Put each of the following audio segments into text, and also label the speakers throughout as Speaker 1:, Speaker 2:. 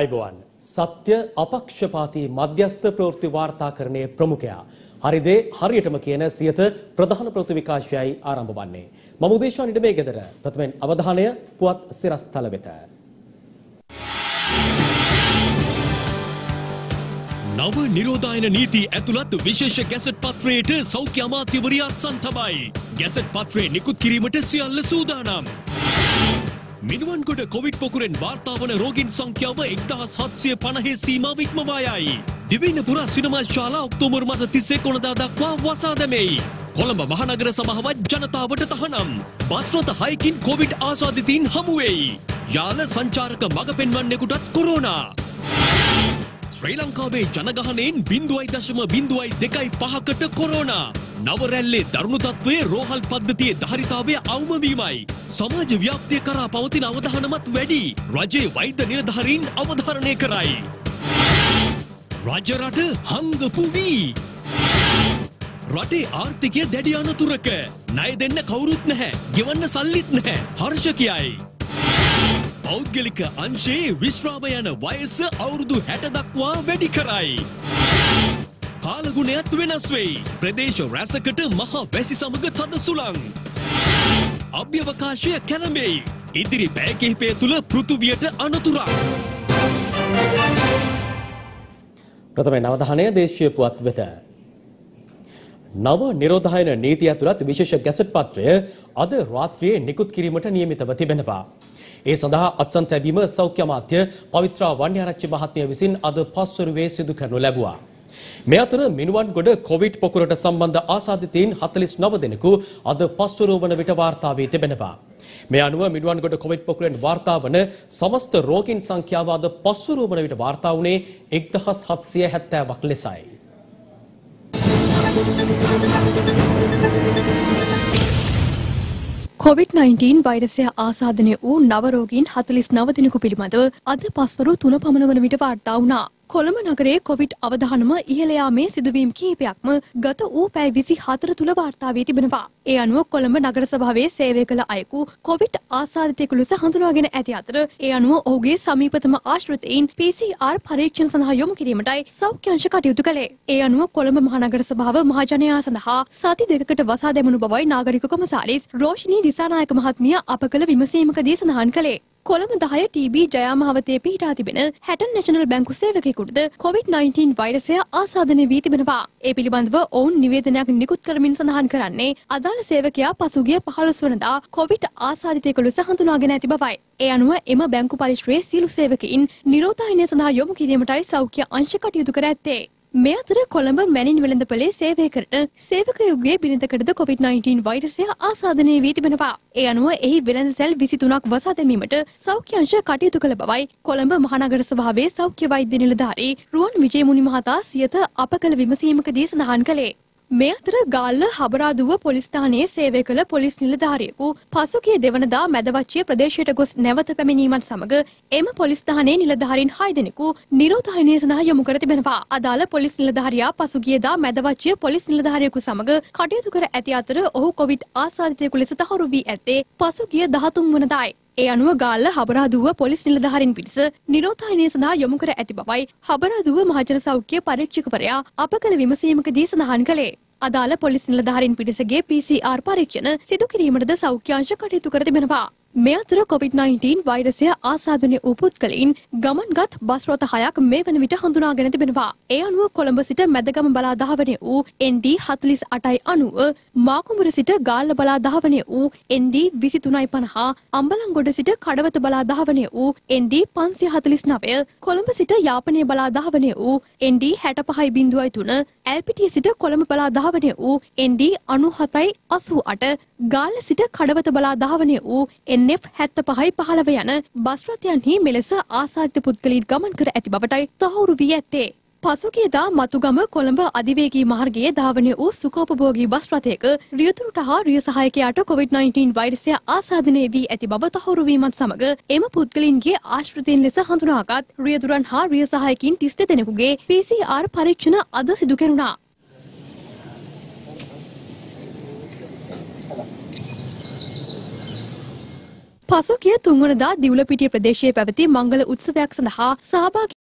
Speaker 1: අයිබෝවන් සත්‍ය අපක්ෂපාති මධ්‍යස්ථ ප්‍රවෘත්ති වාර්තාකරණයේ ප්‍රමුඛයා හරිදේ හරියටම කියන සියත ප්‍රධාන ප්‍රවෘත්ති විකාශයයි ආරම්භ වන්නේ මම උදේෂාන් ඉඩමේ ගෙදර ප්‍රථමයෙන් අවධානය පුවත් සිරස්තල වෙත නව නිරෝධායන නීති ඇතුළත් විශේෂ ගැසට් පත්‍රයට සෞඛ්‍ය අමාත්‍යවරයාත් සන් තමයි ගැසට් පත්‍රය නිකුත් කිරීමට සියල්ල සූදානම් මිනුවන්ගොඩ කොවිඩ් පොකුරෙන් වාර්තාාවන රෝගින් සංඛ්‍යාව එක්දහස් හත්සය පණහේ සීමාව ඉක්මවායයි. දිවන්න පුරා සිනමා ශාලා ඔක්තෝමර් මස තිස්සේ කොනදා දක්වා වසාදමෙයි. කොළඹ මහනගර සමහවත් ජනතාවට තහනම්. බස්රත හයකින් කොවිඩ් ආසාධිතීන් හමුවෙයි. යාල සංචාරක මඟ පෙන්වන්නෙකුටත් කොරෝනා. ශ්‍රී ලංකාවේ ජනගහනයෙන් බින්දුවයි දශම බින්දුවයි දෙකයි පහකට කොරෝනා. නවරැල්ලේ දරුණු තත්ත්වයේ රෝහල් පද්ධතියේ ධාරිතාවය අවමවීමයි. සමාජ ව්‍යාප්තිය කරා පවතින අවධානමත් වැඩි. රජයේ වෛද්‍ය නිලධාරීන් අවධාරණය කරයි. රජරට හංගපු වී. රටේ ආර්ථිකය දැඩි අනතුරක. ණය දෙන්න කවුරුත් නැහැ. ගෙවන්න සල්ලිත් නැහැ. හර්ෂ කියයි. පෞද්ගලික අංශයේ විශ්‍රාම යන වයස අවුරුදු හැට දක්වා වැඩි කරයි. කාලගුණයත් වෙනස් වෙයි. ප්‍රදේශ රැසකට මහා වැසි සමග තද සුළං. අභ්‍යවකාශය කැළඹෙයි. ඉදිරි පැය කිහිපය තුළ පෘථුවියට අනතුරක්. ප්‍රථමයෙන් නවධානය දේශීය පුවත් වෙත. නව නිරෝධායන නීතිය ඇතුළත් විශේෂ ගැසට් පත්‍රය අද රාත්‍රියේ නිකුත් කිරීමට නියමිතව තිබෙනවා. ඒ සඳහා අත්සන් තැබීම සෞඛ්‍ය අමාත්‍ය පවිත්‍රා වන්‍යාරච්චි මහත්මිය විසින් අද පස්වරුවේ සිදු කරනු ලැබුවා. මේ අතර මිනුවන් ගොඩ කොවිඩ් පොකුරට සම්බන්ධ ආසාදිතයින් 49 දෙනෙකු අද පස්වරුව වන විට වාර්තා වී තිබෙනවා. මේ අනුව මිනුවන් ගොඩ කොවිඩ් පොකුරෙන් වාර්තා වන සමස්ත රෝගීන් සංඛ්‍යාව අද පස්වරුව වන විට වාර්තා වුණේ 1770ක් ලෙසයි.
Speaker 2: කොවිD-19 වෛරසය ආසාධනය වූ නවරෝගීන් හතලිස් නවදිනකු පිළිබඳව අද පස්වරු තුන පමණ වන විට වාර්තා වුණා. කොළඹ නගරයේ කොවිඩ් අවධානම ඉහළ යාමේ සිදුවීම් කිහිපයක්ම ගත වූ පැය 24 තුල වාර්තා වී තිබෙනවා. ඒ අනුව කොළඹ නගර සභාවේ සේවය කළ අයෙකු කොවිඩ් ආසාදිතයෙකු ලෙස හඳුනාගෙන ඇති අතර ඒ අනුව ඔහුගේ සමීපතම ආශ්‍රිතයින් PCR පරීක්ෂණ සඳහා යොමු කිරීමටයි සෞඛ්‍යංශ කටයුතු කළේ. ඒ අනුව කොළඹ මහනගර සභාව මහජනයා සඳහා සති දෙකකට වසා දැමුණු බවයි නාගරික කොමසාරිස් රෝෂිනී දිසානායක මහත්මිය අප කළ විමසීමකදී සඳහන් කළේ. කොළඹ 10 TB ජයාමාවතේ පිහිටා තිබෙන හැටන් නැෂනල් බැංකු සේවකයෙකුටද COVID-19 වෛරසය ආසාදනය වී තිබෙනවා. ඒ පිළිබඳව ඔවුන් නිවේදනයක් නිකුත් කරමින් සඳහන් කරන්නේ අදාළ සේවකයා පසුගිය 15 වනදා COVID ආසාදිතයෙකු ලෙස හඳුනාගෙන ඇති බවයි. ඒ අනුව එම බැංකු පරිශ්‍රයේ සියලු සේවකයින් නිරෝධායනය සඳහා යොමු කිරීමටයි සෞඛ්‍ය අංශ කටයුතු කර ඇත්තේ. මේ අතර කොළඹ මැනින් වෙළඳපලේ සේවය කරන සේවක යුගයේ බිරිඳකටද කොවිD-19 වෛරසය ආසාදනය වී තිබෙනවා. ඒ අනුව එහි වෙළඳ සැල් 23ක් වසා දැමීමට සෞඛ්‍ය අංශ කටයුතු කළ බවයි කොළඹ මහනගර සභාවේ සෞඛ්‍ය වෛද්‍ය නිලධාරී රුවන් විජේමුනි මහතා සියත අප කළ විමසීමකදී සඳහන් කළේ. මේ අතර ගල්ල හබරාදුව පොලිස්ථානයේ සේවය කළ පොලිස් නිලධාරියෙකු පසුගිය දෙවනදා මැදවච්චිය ප්‍රදේශයට ගොස් නැවත පැමිණීමත් සමග එම පොලිස්ථානයේ නිලධාරීන් 6 දෙනෙකු නිරෝධායනය සඳහා යොමු කර තිබෙනවා. අදාළ පොලිස් නිලධාරියා පසුගියදා මැදවච්චිය පොලිස් නිලධාරියෙකු සමග කටයුතු කර ඇති අතර ඔහු කොවිඩ් ආසාදිතයෙකු ලෙස තහවුරු වී ඇත්තේ පසුගිය 13 වනදායි. ඒ අනුව ගාල්ල හබරාදුව පොලිස් නිලධාරින් පිරිස නිරෝධායනය සඳහා යොමු කර ඇති බවයි හබරාදුව මහජන සෞඛ්‍ය පරීක්ෂකවරයා අප කළ විමසීමකදී සඳහන් කළේ. අදාළ පොලිස් නිලධාරින් පිරිසගේ PCR පරීක්ෂණ සිදු කිරීමටද සෞඛ්‍යාංශ කටයුතු කර තිබෙනවා. මේ අතර කොවිD-19 වෛරසය ආසාධනය වූ පුද්ගලයින් ගමන්ගත් බස්රෝත හයක් මේ වන විට හඳුනාගෙන තිබෙනවා. ඒ අනුව කොළඹ සිට මැදගම බලා දහවනය වූ ND හතලිස් අටයි අනුව මාකුමර සිට ගාල්ල බලා දහවනය වූ ND විසිතුනයි පණහා අම්බලංගොඩ සිට කඩවත බලා දහවනය වූ ND පන්සි හතලිස් නවය කොළඹ සිට යාපනය බලා දහවනය වූ ND හැට පහයි බිඳුවයි තුන ඇල්පිටිය සිට කොළඹ බලා ධාවනය වූ ND අනු හතයි අසූ අට ගාල සිට කඩවත බලා ධාවනය වූ NF හැත්ත පහයි පහළව යන බස්රථයන්හි මෙලෙස ආසාධ්‍ය පුද්ගලීන් ගමන් කර ඇති බවටයි තහවුරු වී ඇත්තේ. පසුගියදා මතුගම කොළඹ අධිවේගී මාර්ගයේ ධාවනය වූ සුකෝපභෝගී බස් රථයක රියතුරුට හා රිය සහායකයාට COVID-19 වෛරසය ආසාදනය වී ඇති බව තහවුරු වීමත් සමග එම පුද්ගලින්ගේ ආශ්‍රිතයින් ලෙස හඳුනාගත් රියදුරන් හා රිය සහායකින් 32 දෙනෙකුගේ PCR පරීක්ෂණ අද සිදු කෙරුණා. පසුගිය තුන්වනදා දිවුලපිටිය ප්‍රදේශයේ පැවති මංගල උත්සවයක් සඳහා සහභාගී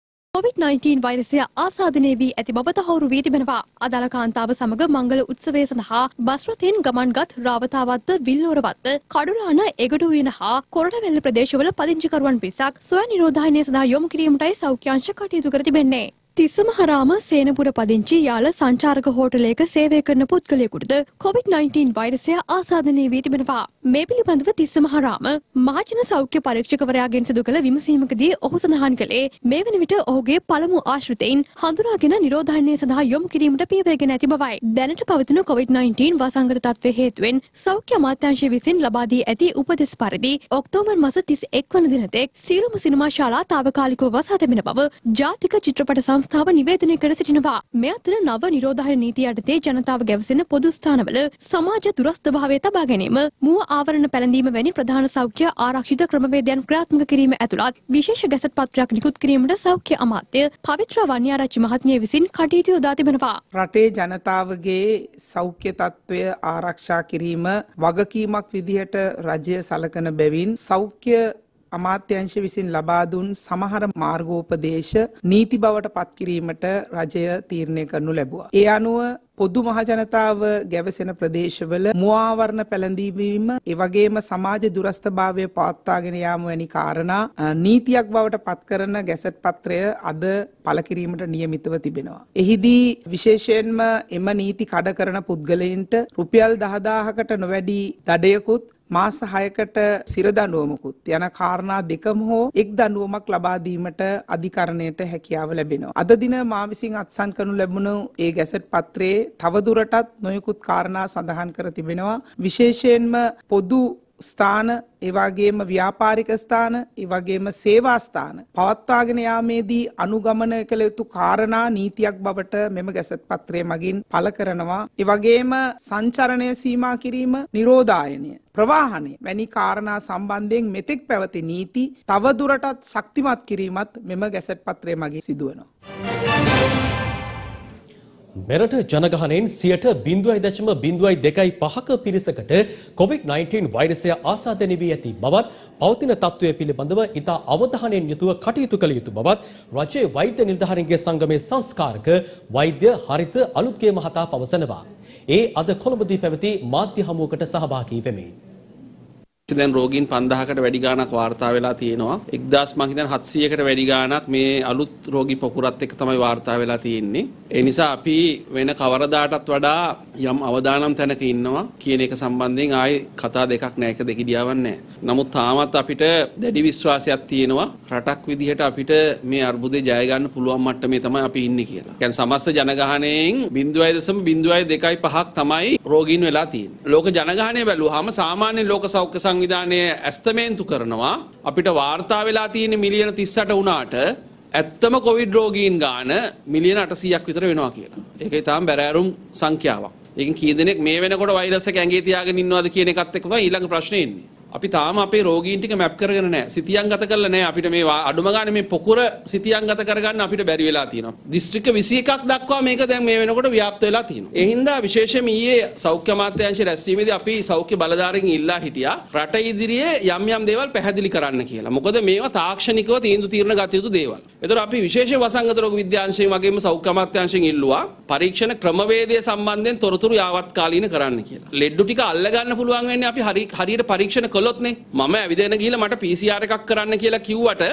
Speaker 2: කොවිD-19 වෛරසය ආසාධනය වී ඇති බව තහවුරු වී තිබෙනවා. අදාළ කාන්තාව සමග මංගල උත්සවය සඳහා බස් රථයෙන් ගමන්ගත් රාවතාවත්ද විල්ලෝරවත්ද කඩුලාන එගඩුවීන හා කොරටවැල්ල ප්‍රදේශවල පදිංචිකරුවන් පිරිසක් සොය නිරෝධායනය සඳහා යොමු කිරීමටයි සෞඛ්‍යාංශ කටයුතු කර තිබෙන්නේ. තිස්සම හරාම සේනපුර පදිංචි යාල සංචාරක හෝටලයක සේවය කරන පුද්ගලයෙකුටද COVID-19 වෛරසය ආසාදනය වී තිබෙනවා. මේ පිළිබඳව තිස්සම හරාම මහජන සෞඛ්‍ය පරීක්ෂකවරයාගෙන් සිදු කළ විමසීමකදී ඔහු සඳහන් කළේ මේ වන විට ඔහුගේ පළමු ආශ්‍රිතයින් හඳුනාගෙන නිරෝධාරණය සඳහා යොමු කිරීමට පියවරගෙන ඇති බවයි. දැනට පවතින COVID-19 වසංගත තත්ත්වය හේතුවෙන් සෞඛ්‍ය අමාත්‍යාංශය විසින් ලබා දී ඇති උපදෙස් පරිදි ඔක්තෝබර් මස 31 වන දින තෙක් සියලුම සිනමා ශාලා తాවකාලිකව වසා තැබෙන බව ජාතික චිත්‍රපට සං සංස්ථාව නිවේදනය කර සිටිනවා. මේ අතර නව නිරෝධායන නීතිය යටතේ ජනතාව ගැවසෙන පොදු ස්ථානවල සමාජ දුරස්ථභාවය තබා ගැනීම, මුව ආවරණ පැළඳීම වැනි ප්‍රධාන සෞඛ්‍ය ආරක්ෂිත ක්‍රමවේදයන් ක්‍රියාත්මක කිරීම ඇතුළත් විශේෂ ගැසට් පත්‍රයක් නිකුත් කිරීමට සෞඛ්‍ය අමාත්‍ය පවිත්‍ර වන්‍යාරච්චි මහත්මිය විසින් කටයුතු යොදා තිබෙනවා.
Speaker 3: රටේ ජනතාවගේ සෞඛ්‍ය තත්ත්වය ආරක්ෂා කිරීම වගකීමක් විදිහට රජය සලකන බැවින් සෞඛ්‍ය අමාත්‍යංශ විසින් ලබා දුන් සමහර මාර්ගෝපදේශ නීති බවට පත්කිරීමට රජය තීරණය කරනු ලැබුවා. ඒ අනුව පොදු මහජනතාව ගැවසෙන ප්‍රදේශවල මුවාවරණ පැළඳීමීම එවගේම සමාජ දුරස්ථභාවය පවත්වාගෙන යාම වැනි කාරණා නීතියක් බවට පත්කරන ගැසට් පත්‍රය අද පළකිරීමට නියමිතව තිබෙනවා. එහිදී විශේෂයෙන්ම එම නීති කඩ කරන පුද්ගලයින්ට රුපියල් දහදාහකට නොවැඩි දඩයකුත් මාස 6කට සිර දඬුවමකුත් යන කාරණා දෙකම හෝ එක් දඬුවමක් ලබා දීමට අධිකරණයට හැකියාව ලැබෙනවා. අද දින මා විසින් අත්සන් කරනු ලැබුණු ඒ ගැසට් පත්‍රයේ පත්‍රයේ තවදුරටත් නොයෙකුත් කාරණා සඳහන් කර තිබෙනවා විශේෂයෙන්ම පොදු ස්ථාන එවාගේම ව්‍යාපාරික ස්ථාන එවගේම සේවා ස්ථාන පවත්වාගෙන යාමේදී අනුගමනය කළ යුතු කාරණා නීතියක් බවට මෙම ගැසට් පත්‍රය මගින් පළ කරනවා එවගේම සංචරණය සීමා කිරීම නිරෝධායනය ප්‍රවාහනය වැනි කාරණා සම්බන්ධයෙන් මෙතෙක් පැවති නීති තවදුරටත් ශක්තිමත් කිරීමත් මෙම ගැසට් පත්‍රය මගින් සිදුවනවා.
Speaker 1: මෙරට ජනගහනයෙන් සියට බිඳුවයි දශම බිඳුවයි දෙකයි පහක පිරිසකට කොවිD-19 වෛරසය ආසාධන වී ඇති බවත් පවතින තත්ත්වය පිළිබඳව ඉතා අවධානයෙන් යුතුව කටයුතු කළ යුතු බවත් රජයේ වෛද්‍ය නිලධාරීන්ගේ සංගමේ සංස්කාරක වෛද්‍ය හරිත අලුත්ගේ මහතා පවසනවා. ඒ අද කොළඹදී පැවති මාධ්‍ය හමුවකට සහභාගී වෙමින්
Speaker 4: දැන් රෝගීන් 5000කට වැඩි ගාණක් වාර්තා වෙලා තියෙනවා. 1000 මං හිතන්නේ 700කට වැඩි ගාණක් මේ අලුත් රෝගී පොකුරත් එක්ක තමයි වාර්තා වෙලා තියෙන්නේ. ඒ නිසා අපි වෙන කවරදාටත් වඩා යම් අවදානම් තැනක ඉන්නවා කියන එක සම්බන්ධයෙන් ආයේ කතා දෙකක් නැහැ. ඒක දෙකිඩියාවක් නැහැ. නමුත් තාමත් අපිට දැඩි විශ්වාසයක් තියෙනවා රටක් විදිහට අපිට මේ අර්බුදේ ජය ගන්න පුළුවන් මට්ටමේ තමයි අපි ඉන්නේ කියලා. කියන්නේ සමස්ත ජනගහණයෙන් 0.025ක් තමයි රෝගීන් වෙලා තියෙන්නේ. ලෝක ජනගහණය බැලුවාම සාමාන්‍ය ලෝක සෞඛ්‍ය සං සංවිධානය ඇස්තමේන්තු කරනවා අපිට වාර්තා වෙලා තියෙන මිලියන 38 වුණාට ඇත්තම කොවිඩ් රෝගීන් ගාන මිලියන 800ක් විතර වෙනවා කියලා. ඒක ඊටාම් බැරෑරුම් සංඛ්‍යාවක්. ඒකෙන් කී දෙනෙක් මේ වෙනකොට වෛරස් එක ඇඟේ තියාගෙන ඉන්නවද කියන එකත් එක්කම ඊළඟ ප්‍රශ්නේ එන්නේ. අපි තාම අපේ රෝගීන් ටික මැප් කරගෙන නැහැ. සිතියන් ගත කරලා නැහැ. අපිට මේ අඩුම ගානේ මේ පොකුර සිතියන් ගත කරගන්න අපිට බැරි වෙලා තියෙනවා. දිස්ත්‍රික්ක 21ක් දක්වා මේක දැන් මේ වෙනකොට ව්‍යාප්ත වෙලා තියෙනවා. ඒ හින්දා විශේෂයෙන්ම ඊයේ සෞඛ්‍ය අමාත්‍යාංශයේ රැස්වීමේදී අපි සෞඛ්‍ය බලධාරීන් ඉල්ලා හිටියා රට ඉදිරියේ යම් යම් දේවල් පැහැදිලි කරන්න කියලා. මොකද මේවා තාක්ෂණිකව තීන්දුව తీරන ගත යුතු දේවල්. ඒතර අපි විශේෂයෙන් වසංගත රෝග විද්‍යාංශයෙන් වගේම සෞඛ්‍ය අමාත්‍යාංශයෙන් ඉල්ලුවා පරීක්ෂණ ක්‍රමවේදය සම්බන්ධයෙන් තොරතුරු යාවත්කාලීන කරන්න කියලා. ලෙඩ්ඩු ටික අල්ලගන්න පුළුවන් වෙන්නේ අපි හරියට පරීක්ෂණ කළොත්නේ මම ඇවිදගෙන ගිහලා මට PCR එකක් කරන්න කියලා කිව්වට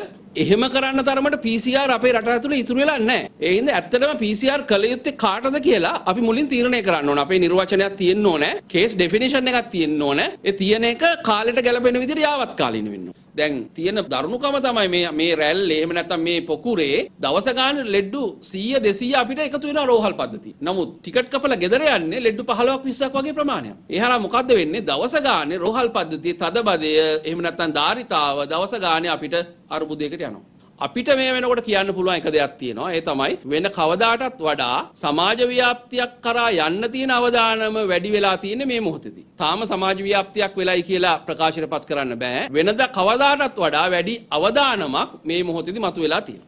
Speaker 4: එහෙම කරන්න තරමට PCR අපේ රට ඇතුළේ ඉතුරු වෙලා නැහැ. ඒ හින්දා ඇත්තටම PCR කළ යුත්තේ කාටද කියලා අපි මුලින් තීරණය කරන්න ඕන. අපේ නිර්වචනයක් තියෙන්න ඕනේ. කේස් ඩෙෆිනිෂන් එකක් තියෙන්න ඕනේ. ඒ තියෙන එක කාලයට ගැලපෙන විදිහට යාවත් කාලින වෙන්න ඕනේ. දැන් තියෙන දරුණුකම තමයි මේ මේ රැල් එහෙම නැත්නම් මේ පොකුරේ දවස ගන්න ලෙඩ්ඩු 100 200 අපිට එකතු වෙන රෝහල් පද්ධතිය. නමුත් ටිකට් කපලා ගෙදර යන්නේ ලෙඩ්ඩු 15ක් 20ක් වගේ ප්‍රමාණයක්. ඒ හරහා මොකද්ද වෙන්නේ? දවස ගානේ රෝහල් පද්ධතියේ තදබදය එහෙම නැත්නම් ධාරිතාව දවස ගානේ අපිට අර්බුදයකට යනවා. අපිට මේ වෙනකොට කියන්න පුළුවන් එක දෙයක් තියෙනවා. ඒ තමයි වෙන කවදාටත් වඩා සමාජ ව්‍යාප්තියක් කරා යන්න තියෙන අවධානම වැඩි වෙලා තියෙන්නේ මේ මොහොතේදී. තාම සමාජ ව්‍යාප්තියක් වෙලයි කියලා ප්‍රකාශනපත් කරන්න බෑ. වෙනද කවදාටත් වඩා වැඩි අවධානමක් මේ මොහොතේදී මතුවලා තියෙනවා.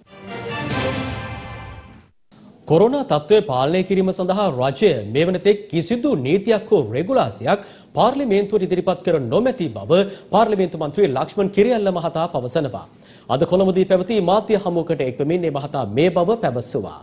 Speaker 1: කොරෝනා තත්ත්වය පාලනය කිරීම සඳහා රජය මේ වනතෙක් කිසිදු නීතියක් හෝ රෙගුලාසියක් පාර්ලිමේන්තුවට ඉදිරිපත් කර නොමැති බව පාර්ලිමේන්තු මන්ත්‍රී ලක්ෂ්මන් කිරියල්ල මහතා පවසනවා. අද කොළඹදී පැවති මාධ්‍ය හමුවකට එක්වමින් මේ මහතා මේ බව පැවසුවා.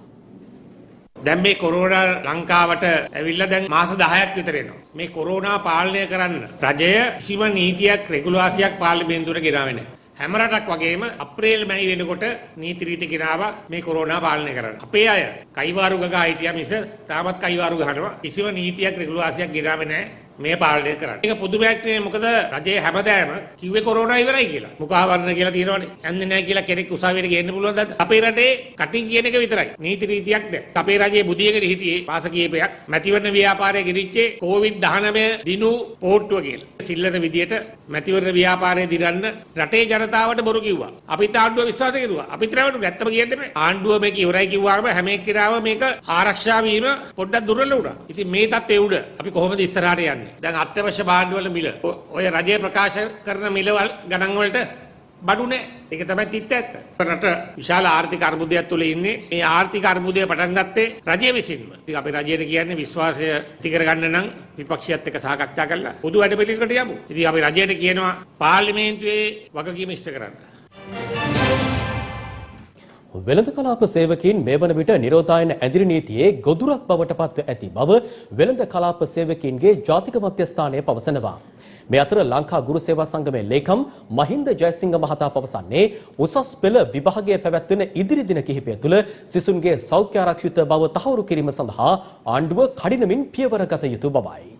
Speaker 5: දැන් මේ කොරෝනා ලංකාවට ඇවිල්ලා දැන් මාස 10ක් විතර වෙනවා. මේ කොරෝනා පාලනය කරන්න රජය කිසිම නීතියක් රෙගුලාසියක් පාර්ලිමේන්තුවට ගෙනාවේ නැහැ. හැම රටක් වගේම අප්‍රේල් මැයි වෙනකොට නීති රීති ගෙනාවා මේ කොරෝනා පාලනය කරන්න. අපේ අය කයිවාරු ගගා හිටියා මිස තාමත් කයිවාරු ගහනවා. කිසිම නීතියක් රෙගුලාසියක් ගෙනාවේ නැහැ. මේ පාලනය කරන්න. ඒක පුදුමයක් නෙවෙයි මොකද රජයේ හැමදාම කිව්වේ කොරෝනා ඉවරයි කියලා. මුඛාවරණ කියලා තියෙනවනේ. ඇන්දේ නැහැ කියලා කෙනෙක් උසාවියට ගේන්න පුළුවන්ද? අපේ රටේ කටින් කියන එක විතරයි. නීති රීතියක් නැහැ. අපේ රජයේ බුදියකට හිටියේ පාස කීපයක් මැතිවරණ ව්‍යාපාරය ගිරිච්චේ COVID-19 දිනු පොහොට්ටුව කියලා. සිල්ලන විදියට මැතිවරණ ව්‍යාපාරය දිරන්න රටේ ජනතාවට බොරු කිව්වා. අපිත් ආණ්ඩුව විශ්වාස කෙරුවා. අපිත් රැවටු නැත්තම කියන්නේ නැහැ. ආණ්ඩුව මේක ඉවරයි කිව්වාම හැම එක්කිනාම මේක ආරක්ෂා වීම පොඩ්ඩක් දුර්වල වුණා. ඉතින් මේ தත්ත්වයේ උඩ අපි කොහොමද ඉස්සරහට යන්නේ? කියන්නේ. දැන් අත්‍යවශ්‍ය භාණ්ඩ වල මිල. ඔය රජය ප්‍රකාශ කරන මිල ගණන් වලට බඩු නෑ. ඒක තමයි තිත්ත ඇත්ත. රට විශාල ආර්ථික අර්බුදයක් තුළ ඉන්නේ. මේ ආර්ථික අර්බුදය පටන් ගත්තේ රජය විසින්ම. ඉතින් අපේ රජයට කියන්නේ විශ්වාසය ඇති කරගන්න නම් විපක්ෂයත් එක්ක සාකච්ඡා කරලා පොදු වැඩපිළිවෙලකට යමු. ඉතින් අපේ රජයට කියනවා පාර්ලිමේන්තුවේ වගකීම ඉෂ්ට කරන්න.
Speaker 1: වෙළඳ කලාප සේවකීන් මේ වන විට නිරෝධායන ඇඳිරි නීතියේ ගොදුරක් බවට පත්ව ඇති බව වෙළඳ කලාප සේවකීන්ගේ ජාතික මධ්‍යස්ථානය පවසනවා. මේ අතර ලංකා ගුරු සේවා සංගමේ ලේකම් මහින්ද ජයසිංහ මහතා පවසන්නේ උසස් පෙළ විභාගයේ පැවැත්වෙන ඉදිරි දින කිහිපය තුළ සිසුන්ගේ සෞඛ්‍ය ආරක්ෂිත බව තහවුරු කිරීම සඳහා ආණ්ඩුව කඩිනමින් පියවර ගත යුතු බවයි.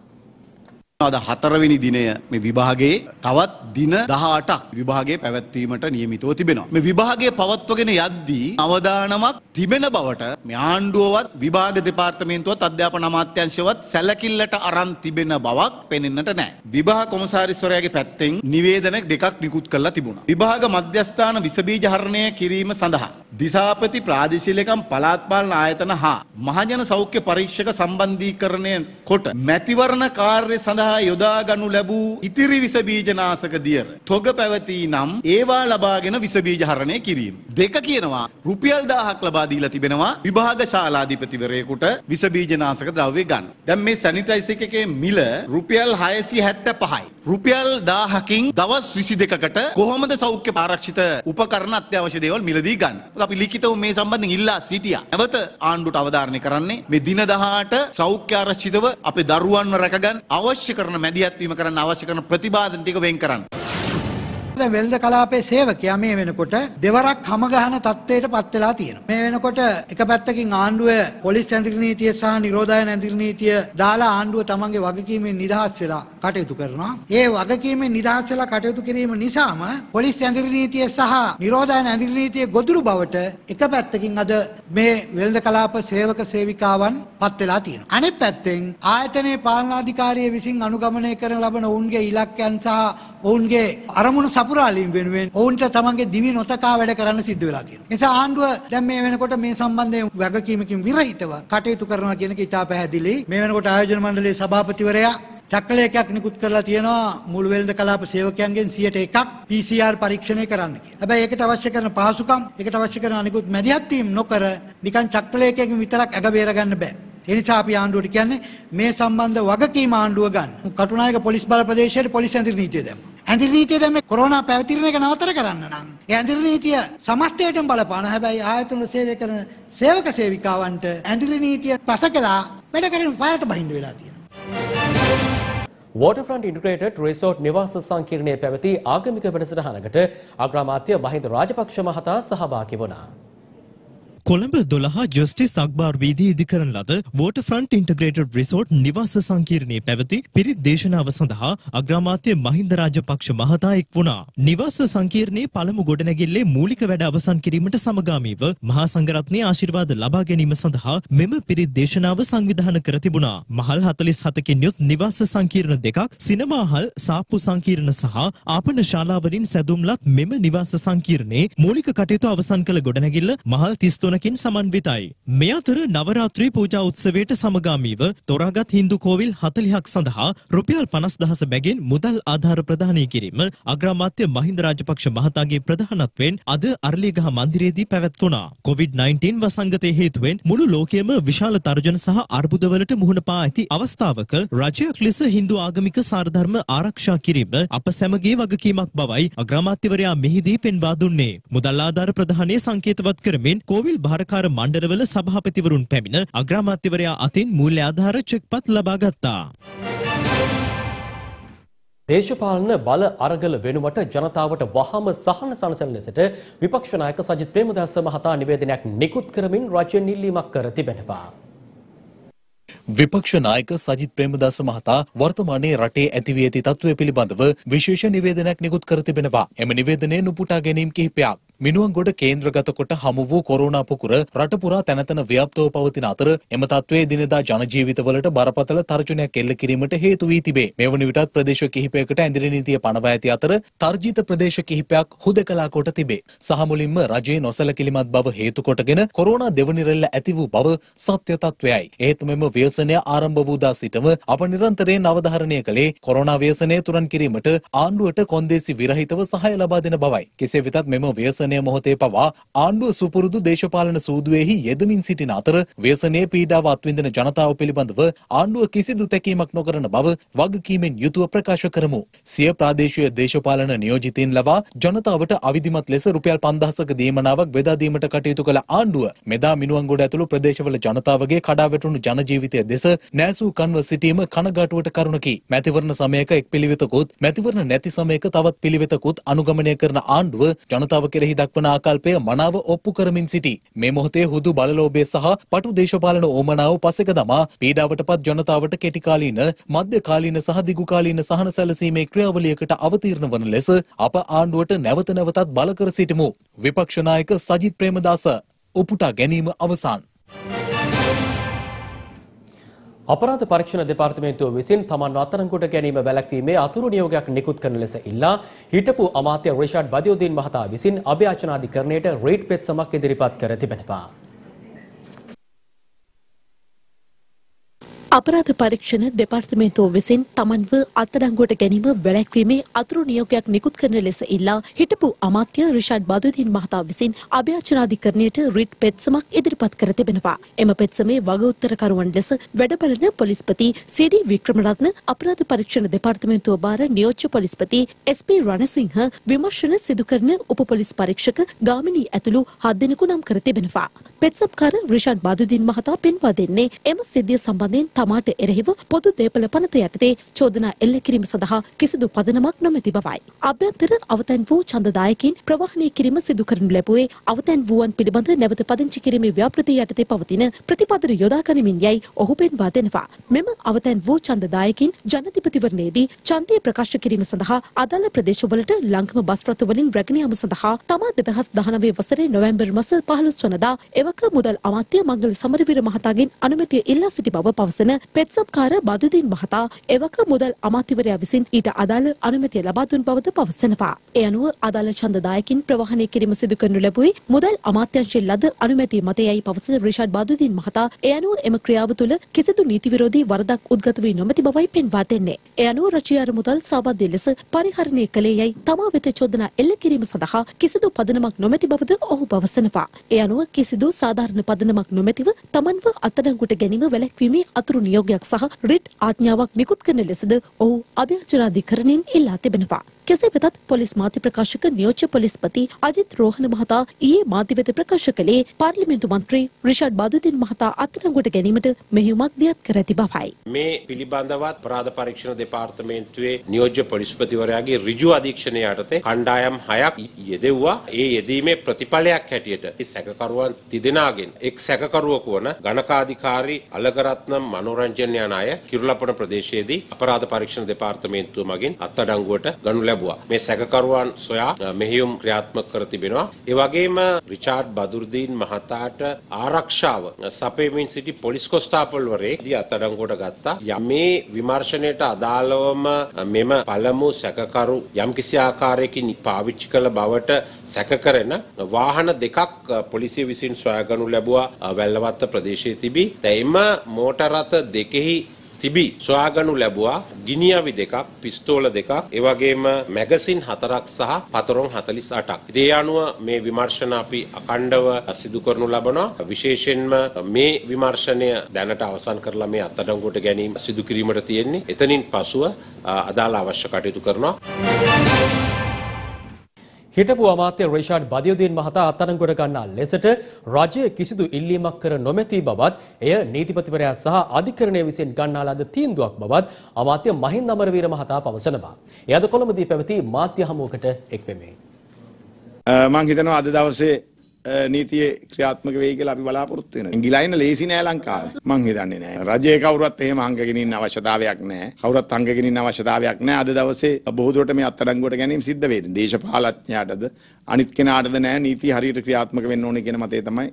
Speaker 6: අද හතරවෙනි දිනය මේ විභාගයේ තවත් දින 18ක් විභාගයේ පැවැත්වීමට නියමිතව තිබෙනවා. මේ විභාගයේ පවත්වගෙන යද්දී අවදානමක් තිබෙන බවට මේ ආණ්ඩුවවත් විභාග දෙපාර්තමේන්තුවත් අධ්‍යාපන අමාත්‍යාංශයවත් සැලකිල්ලට අරන් තිබෙන බවක් පෙනෙන්නට නැහැ. විභාග කොමසාරිස්වරයාගේ පැත්තෙන් නිවේදන දෙකක් නිකුත් කරලා තිබුණා. විභාග මධ්‍යස්ථාන විස බීජ හරණය කිරීම සඳහා දිසාපති ප්‍රාදේශීයලකම් පළාත් පාලන ආයතන හා මහජන සෞඛ්‍ය පරීක්ෂක සම්බන්ධීකරණය කොට මැතිවරණ කාර්ය සඳහා සඳහා යොදාගනු ලැබූ ඉතිරි විස බීජ නාශක දියර තොග පැවතී නම් ඒවා ලබාගෙන විස බීජ හරණය කිරීම දෙක කියනවා රුපියල් 1000ක් ලබා දීලා තිබෙනවා විභාග ශාලාධිපතිවරයෙකුට විස බීජ නාශක ද්‍රව්‍ය ගන්න දැන් මේ සැනිටයිස් එකේ මිල රුපියල් 675යි රුපියල් 1000කින් දවස් 22කට කොහොමද සෞඛ්‍ය ආරක්ෂිත උපකරණ අත්‍යවශ්‍ය දේවල් මිලදී ගන්න අපි ලිඛිතව මේ සම්බන්ධයෙන් ඉල්ලා සිටියා නැවත ආණ්ඩුවට අවධාරණය කරන්නේ මේ දින 18 සෞඛ්‍ය ආරක්ෂිතව අපේ දරුවන්ව රැකගන්න අවශ්‍ය කරන මැදිහත්වීම කරන්න අවශ්‍ය කරන ප්‍රතිපාදන ටික වෙන් කරන්න.
Speaker 7: දැන් වෙළඳ කලාපයේ සේවකයා මේ වෙනකොට දෙවරක් හැම ගහන තත්ත්වයට පත් වෙලා තියෙනවා. මේ වෙනකොට එක පැත්තකින් ආණ්ඩුව පොලිස් ඇඳිලි නීතිය සහ නිරෝධායන ඇඳිලි නීතිය දාලා ආණ්ඩුව තමන්ගේ වගකීමෙන් නිදහස් වෙලා කටයුතු කරනවා. ඒ වගකීමෙන් නිදහස් වෙලා කටයුතු කිරීම නිසාම පොලිස් ඇඳිලි නීතිය සහ නිරෝධායන ඇඳිලි නීතිය ගොදුරු බවට එක පැත්තකින් අද මේ වෙළඳ කලාප සේවක සේවිකාවන් පත් වෙලා තියෙනවා. අනෙත් පැත්තෙන් ආයතනයේ පාලනාධිකාරිය විසින් අනුගමනය කරන ලබන ඔවුන්ගේ ඉලක්කයන් සහ ඔවුන්ගේ අරමුණු සපුරාලීන් වෙනුවෙන් ඔවුන්ට තමන්ගේ දිවි නොතකා වැඩ කරන්න සිද්ධ වෙලා තියෙනවා. නිසා ආණ්ඩුව දැන් මේ වෙනකොට මේ සම්බන්ධයෙන් වගකීමකින් විරහිතව කටයුතු කරනවා කියන එක ඉතා පැහැදිලි. මේ වෙනකොට ආයෝජන මණ්ඩලයේ සභාපතිවරයා චක්‍රලේඛයක් නිකුත් කරලා තියෙනවා මුළු වෙළඳ කලාප සේවකයන්ගෙන් 101ක් PCR පරීක්ෂණය කරන්න කියලා. හැබැයි ඒකට අවශ්‍ය කරන පහසුකම්, ඒකට අවශ්‍ය කරන අනිකුත් මැදිහත් වීම නොකර නිකන් චක්‍රලේඛයකින් විතරක් අග බේර ගන්න බෑ. ඒ නිසා අපි ආණ්ඩුවට කියන්නේ මේ සම්බන්ධ වගකීම ආණ්ඩුව ගන්න. කටුනායක පොලිස් බල ප්‍රදේශයේ පොලිස් ඇඳිලි නීතිය දැම්මා. ඇඳිලි නීතිය දැම්මේ කොරෝනා පැවතිරණ එක නතර කරන්න නම්. ඒ ඇඳිලි නීතිය සමස්තයටම බලපාන හැබැයි ආයතන සේවය කරන සේවක සේවිකාවන්ට ඇඳිලි නීතිය පසකලා වැඩ කරන පාරට බහිඳ වෙලා තියෙනවා.
Speaker 1: වෝටෆ්‍රන්ට් ඉන්ටග්‍රේටඩ් රිසෝට් නිවාස සංකීර්ණයේ පැවති ආගමික වැඩසටහනකට අග්‍රාමාත්‍ය මහින්ද රාජපක්ෂ මහතා සහභාගී වුණා.
Speaker 8: කොළඹ දොළහා ජස්ටිස් අක්බාර් වීදී ඉදිකරන ලද වෝට ෆ්‍රන්ට් ඉන්ටග්‍රේටඩ් රිසෝට් නිවාස සංකීර්ණයේ පැවති පිරිත් දේශනාව සඳහා අග්‍රාමාත්‍ය මහින්ද රාජපක්ෂ මහතා එක් වුණා. නිවාස සංකීර්ණයේ පළමු ගොඩනැගිල්ලේ මූලික වැඩ අවසන් කිරීමට සමගාමීව මහා සංඝරත්නයේ ආශිර්වාද ලබා ගැනීම සඳහා මෙම පිරිත් දේශනාව සංවිධානය කර තිබුණා. මහල් 47කින් යුත් නිවාස සංකීර්ණ දෙකක්, සිනමාහල්, සාප්පු සංකීර්ණ සහ ආපන ශාලාවලින් සැදුම්ලත් මෙම නිවාස සංකීර්ණයේ මූලික කටයුතු අවසන් කළ ගොඩනැගිල්ල මහල් 33 ගණකින් සමන්විතයි. මේ අතර නවරාත්‍රී පූජා උත්සවයට සමගාමීව තොරාගත් හින්දු කෝවිල් 40ක් සඳහා රුපියල් 50000 බැගින් මුදල් ආධාර ප්‍රදානය කිරීම අග්‍රාමාත්‍ය මහින්ද රාජපක්ෂ මහතාගේ ප්‍රධානත්වයෙන් අද අරලියගහ මන්දිරයේදී පැවැත්වුණා. COVID-19 වසංගතය හේතුවෙන් මුළු ලෝකයේම විශාල තර්ජන සහ අර්බුදවලට මුහුණ පා ඇති අවස්ථාවක රජයක් ලෙස හින්දු ආගමික සාරධර්ම ආරක්ෂා කිරීම අප සැමගේ වගකීමක් බවයි අග්‍රාමාත්‍යවරයා මෙහිදී පෙන්වා දුන්නේ. මුදල් ආධාර ප්‍රදානය සංකේතවත් කරමින් කෝවිල් භාරකාර මණ්ඩලවල සභාපතිවරුන් පැමිණ අග්‍රාමාත්‍යවරයා අතින් මූල්‍ය ආධාර චෙක්පත් ලබා ගත්තා.
Speaker 1: දේශපාලන බල අරගල වෙනුවට ජනතාවට වහම සහන සනසන ලෙසට විපක්ෂ නායක සජිත් ප්‍රේමදාස මහතා නිවේදනයක් නිකුත් කරමින් රජයෙන් ඉල්ලීමක් කර තිබෙනවා.
Speaker 9: විපක්ෂ නායක සජිත් ප්‍රේමදාස මහතා වර්තමානයේ රටේ ඇතිවී ඇති තත්ත්වය පිළිබඳව විශේෂ නිවේදනයක් නිකුත් කර තිබෙනවා. එම නිවේදනයේ නුපුටා ගැනීම් කිහිපයක් මිනුවන්ගොඩ කේන්ද්‍රගත කොට හමු වූ කොරෝනා පුකුර රට පුරා තැනතන ව්‍යාප්තව පවතින අතර එම තත්ත්වයේ දිනදා ජනජීවිතවලට බරපතල තර්ජනයක් එල්ල කිරීමට හේතු වී තිබේ. මෙවැනි විටත් ප්‍රදේශ කිහිපයකට ඇඳිරි නීතිය පනව ඇති අතර තර්ජිත ප්‍රදේශ කිහිපයක් හුදකලා කොට තිබේ. සහ මුලින්ම රජයේ නොසලකිලිමත් බව හේතු කොටගෙන කොරෝනා දෙවනිරෙල්ල ඇති වූ බව සත්‍ය තත්ත්වයයි. ඒත් මෙම ව්‍යසනය ආරම්භ වූ දා සිටම අප නිරන්තරයෙන් අවධාරණය කළේ කොරෝනා ව්‍යසනය තුරන් කිරීමට ආණ්ඩුවට කොන්දේසි විරහිතව සහාය ලබා දෙන බවයි. කෙසේ වෙතත් මෙම ව්‍යසනය ව්‍යසනය මොහොතේ පවා ආණ්ඩුව සුපුරුදු දේශපාලන සූදුවෙහි යෙදමින් සිටින අතර ව්‍යසනයේ පීඩාව අත්විඳින ජනතාව පිළිබඳව ආණ්ඩුව කිසිදු තැකීමක් නොකරන බව වගකීමෙන් යුතුව ප්‍රකාශ කරමු. සිය ප්‍රාදේශීය දේශපාලන නියෝජිතයින් ලවා ජනතාවට අවිධිමත් ලෙස රුපියල් 5000ක දීමනාවක් බෙදා දීමට කටයුතු කළ ආණ්ඩුව මෙදා මිනුවන්ගොඩ ඇතුළු ප්‍රදේශවල ජනතාවගේ කඩාවැටුණු ජන ජීවිතය දෙස නෑසූ කන්ව සිටීම කනගාටුවට කරුණකි. මැතිවරණ සමයක එක් පිළිවෙතකුත් මැතිවරණ නැති සමයක තවත් පිළිවෙතකුත් අනුගමනය කරන ආණ්ඩුව ජනතාව කෙරෙහි දක්වන ආකල්පය මනාව ඔප්පු කරමින් සිටි. මේ මොහොතේ හුදු බලලෝභය සහ පටු දේශපාලන ඕමනාව පසෙක දමා පීඩාවටපත් ජනතාවට කෙටිකාලීන, මධ්‍යකාලීන සහ දිගුකාලීන සහන සැලසීමේ ක්‍රියාවලියකට අවතීර්ණ වන ලෙස අප ආණ්ඩුවට නැවත නැවතත් බල කර සිටිමු. විපක්ෂ නායක සජිත් ප්‍රේමදාස උපුටා ගැනීම අවසන්.
Speaker 1: අපරාධ පරීක්ෂණ දෙපාර්තමේන්තුව විසින් තමන් අත්අඩංගුවට ගැනීම වැළැක්වීමේ අතුරු නියෝගයක් නිකුත් කරන ලෙස ඉල්ලා හිටපු අමාත්‍ය රිෂාඩ් බදියුද්දීන් මහතා විසින් අභියාචනාධිකරණයට රේට් පෙත්සමක් ඉදිරිපත් කර තිබෙනවා.
Speaker 10: අපරාධ පරීක්ෂණ දෙපාර්තමේන්තුව විසින් තමන්ව අත්අඩංගුවට ගැනීම වැළැක්වීමේ අතුරු නියෝගයක් නිකුත් කරන ලෙස ඉල්ලා හිටපු අමාත්‍ය රිෂාඩ් බදුදීන් මහතා විසින් අභ්‍යාචනාධිකරණයට රිට් පෙත්සමක් ඉදිරිපත් කර තිබෙනවා. එම පෙත්සමේ වගඋත්තරකරුවන් ලෙස වැඩබලන පොලිස්පති සීඩී වික්‍රමරත්න අපරාධ පරීක්ෂණ දෙපාර්තමේන්තුව භාර නියෝජ්‍ය පොලිස්පති එස්.පී. රණසිංහ විමර්ශන සිදු කරන උපපොලිස් පරීක්ෂක ගාමිණී ඇතුළු හත් දෙනෙකු නම් කර තිබෙනවා. පෙත්සම්කාර රිෂාඩ් බදුදීන් මහතා පෙන්වා දෙන්නේ එම සිද්ධිය සම්බන්ධයෙන් තමාට එරෙහිව පොදු දේපල පනත යටතේ චෝදනා එල්ල කිරීම සඳහා කිසිදු පදනමක් නොමැති බවයි. අභ්‍යන්තර අවතැන් වූ ඡන්දදායකින් ප්‍රවාහනය කිරීම සිදු කරනු ලැබුවේ අවතැන් වූවන් පිළිබඳ නැවත පදිංචි කිරීමේ ව්‍යාපෘතිය යටතේ පවතින ප්‍රතිපදන යොදා ගනිමින් යයි ඔහු පෙන්වා දෙනවා. මෙම අවතැන් වූ ඡන්දදායකින් ජනාධිපතිවරණයේදී ඡන්දය ප්‍රකාශ කිරීම සඳහා අදාළ ප්‍රදේශවලට ලංකම බස් රථ වලින් රැගෙන යාම සඳහා තමා 2019 වසරේ නොවැම්බර් මස 15 වනදා එවක මුදල් අමාත්‍ය මංගල සමරවීර මහතාගෙන් අනුමැතිය ඉල්ලා සිටි බව පවසන කරන පෙත්සත්කාර බදුදීන් මහතා එවක මුදල් අමාත්‍යවරයා විසින් ඊට අදාළ අනුමැතිය ලබා දුන් බවද පවසනවා. ඒ අනුව අදාළ ඡන්දදායකින් ප්‍රවහණය කිරීම සිදු කරනු ලැබුවේ මුදල් අමාත්‍යාංශයෙන් ලද අනුමැතිය මතයයි පවසන රිෂාඩ් බදුදීන් මහතා ඒ අනුව එම ක්‍රියාව තුළ කිසිදු නීති විරෝධී වරදක් උද්ගත වී නොමැති බවයි පෙන්වා දෙන්නේ. ඒ අනුව රජයේ මුදල් සාබද්ධ ලෙස පරිහරණය කළේ යයි තමා වෙත චෝදනා එල්ල කිරීම සඳහා කිසිදු පදනමක් නොමැති බවද ඔහු පවසනවා. ඒ අනුව කිසිදු සාධාරණ පදනමක් නොමැතිව තමන්ව අත්අඩංගුවට ගැනීම වැළැක්වීමේ අතුරු තහවුරු නියෝගයක් සහ රිට් ආඥාවක් නිකුත් කරන ලෙසද ඔහු අභ්‍යර්චනාධිකරණයෙන් ඉල්ලා තිබෙනවා. කෙසේ වෙතත් පොලිස් මාධ්‍ය ප්‍රකාශක නියෝජ්‍ය පොලිස්පති අජිත් රෝහණ මහතා ඊයේ මාධ්‍ය වෙත ප්‍රකාශ කළේ පාර්ලිමේන්තු මන්ත්‍රී රිෂඩ් බදුදින් මහතා අත්අඩංගුවට ගැනීමට මෙහෙයුමක් දියත් කර ඇති බවයි.
Speaker 11: මේ පිළිබඳව අපරාධ පරීක්ෂණ දෙපාර්තමේන්තුවේ නියෝජ්‍ය පොලිස්පතිවරයාගේ ඍජු අධීක්ෂණය යටතේ කණ්ඩායම් 6ක් යෙදෙව්වා. ඒ යෙදීමේ ප්‍රතිඵලයක් හැටියට සැකකරුවන් තිදෙනාගෙන් එක් සැකකරුවෙකු වන ගණකාධිකාරී අලගරත්නම් මනෝරංජන යන අය කිරුළපන ප්‍රදේශයේදී අපරාධ පරීක්ෂණ දෙපාර්තමේන්තුව මගින් අත්අඩංගුවට ගනු ලැබුණා. ලැබුවා. මේ සැකකරුවන් සොයා මෙහෙයුම් ක්‍රියාත්මක කර තිබෙනවා. ඒ වගේම රිචාඩ් බදුර්දීන් මහතාට ආරක්ෂාව සපයමින් සිටි පොලිස් කොස්තාපල්වරේදී අත්අඩංගුවට ගත්තා. යමේ විමර්ශනයට අදාළවම මෙම පළමු සැකකරු යම්කිසි ආකාරයකින් පාවිච්චි කළ බවට සැකකරන වාහන දෙකක් පොලිසිය විසින් සොයාගනු ලැබුවා. වැල්ලවත්ත ප්‍රදේශයේ තිබී. තැයිම මෝටර් රථ දෙකෙහි තිබී. සොයාගනු ලැබුවා ගිනිියවි දෙකක් පිස්තෝල දෙකක් එවගේම මැගසින් හතරක් සහ පතරොන් හතලිස් අටක්. දේ අනුව මේ විමර්ශන අපි අකණ්ඩව සිදු කරනු ලබනවා විශේෂෙන්ම මේ විමර්ශනය දැනට අවසන් කරලා මේ අත්තඩංගොට ගැනීම සිදුකිරීමට තියෙන්නේ එතනින් පසුව අදාළ අවශ්‍ය කටයුතු කරනවා.
Speaker 1: හිටපු අමාත්‍ය රේෂාඩ් බදියුදීන් මහතා අත්අඩංගුවට ගන්නා ලෙසට රජය කිසිදු ඉල්ලීමක් කර නොමැති බවත් එය නීතිපතිවරයා සහ අධිකරණය විසින් ගන්නා ලද තීන්දුවක් බවත් අමාත්‍ය මහින්ද අමරවීර මහතා පවසනවා. එයද කොළඹදී පැවති මාධ්‍ය හමුවකට එක් වෙමේ.
Speaker 12: මං හිතනවා අද දවසේ නීතියේ ක්‍රියාත්මක වෙයි කියලා අපි බලාපොරොත්තු වෙනවා. ඉංගිලයින ලේසි නෑ ලංකාවේ. මං හිතන්නේ නෑ. රජයේ කවුරුත් එහෙම අංගගෙන ඉන්න අවශ්‍යතාවයක් නෑ. කවුරුත් අංගගෙන ඉන්න අවශ්‍යතාවයක් නෑ. අද දවසේ බොහෝ දුරට මේ අත්අඩංගුවට ගැනීම සිද්ධ වෙන්නේ. දේශපාලඥයාටද අනිත් කෙනාටද නෑ නීතිය හරියට ක්‍රියාත්මක වෙන්න ඕනේ කියන මතය තමයි